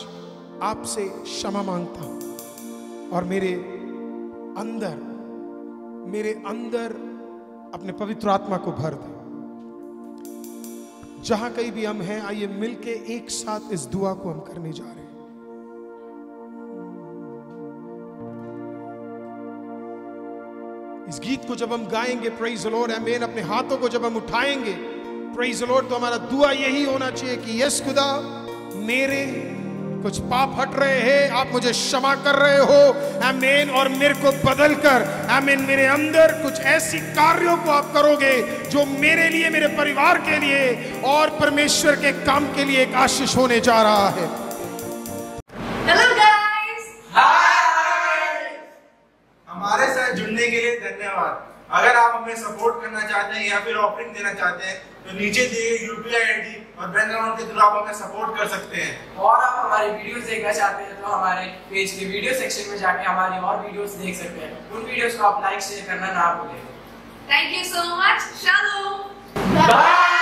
आपसे क्षमा माँगता हूँ। और मेरे अंदर मेरे अंदर अपने पवित्र आत्मा को भर दे। जहाँ कहीं भी हम हैं, आइए मिलके एक साथ इस दुआ को हम करने जा रहे हैं। इस गीत को जब हम गाएँगे प्रेज लॉर्ड आमीन अपने हाथों को जब हम उठाएँगे प्रेज लॉर्ड तो हमारा दुआ यही होना चाहिए कि, यस खुदा, मेरे कुछ पाप हट रहे हैं आप मुझे क्षमा कर रहे हो। आमीन और मेरे को बदल कर आमीन मेरे अंदर कुछ ऐसी कार्यों को आप करोगे जो मेरे लिए मेरे परिवार के लिए और परमेश्वर के काम के लिए एक आशीष होने जा रहा है। हेलो गाइस हमारे साथ जुड़ने के लिए धन्यवाद। अगर आप हमें सपोर्ट करना चाहते हैं या फिर ऑफरिंग देना चाहते हैं तो नीचे दिए यूपीआई आईडी और बैकग्राउंड के थ्रू आप हमें सपोर्ट कर सकते हैं। और आप हमारे वीडियोस देखना चाहते हैं तो हमारे पेज के वीडियो सेक्शन में जाके हमारी और वीडियोस देख सकते हैं। उन वीडियोस को आप लाइक शेयर करना ना भूलें। थैंक यू सो मच शालोम बाय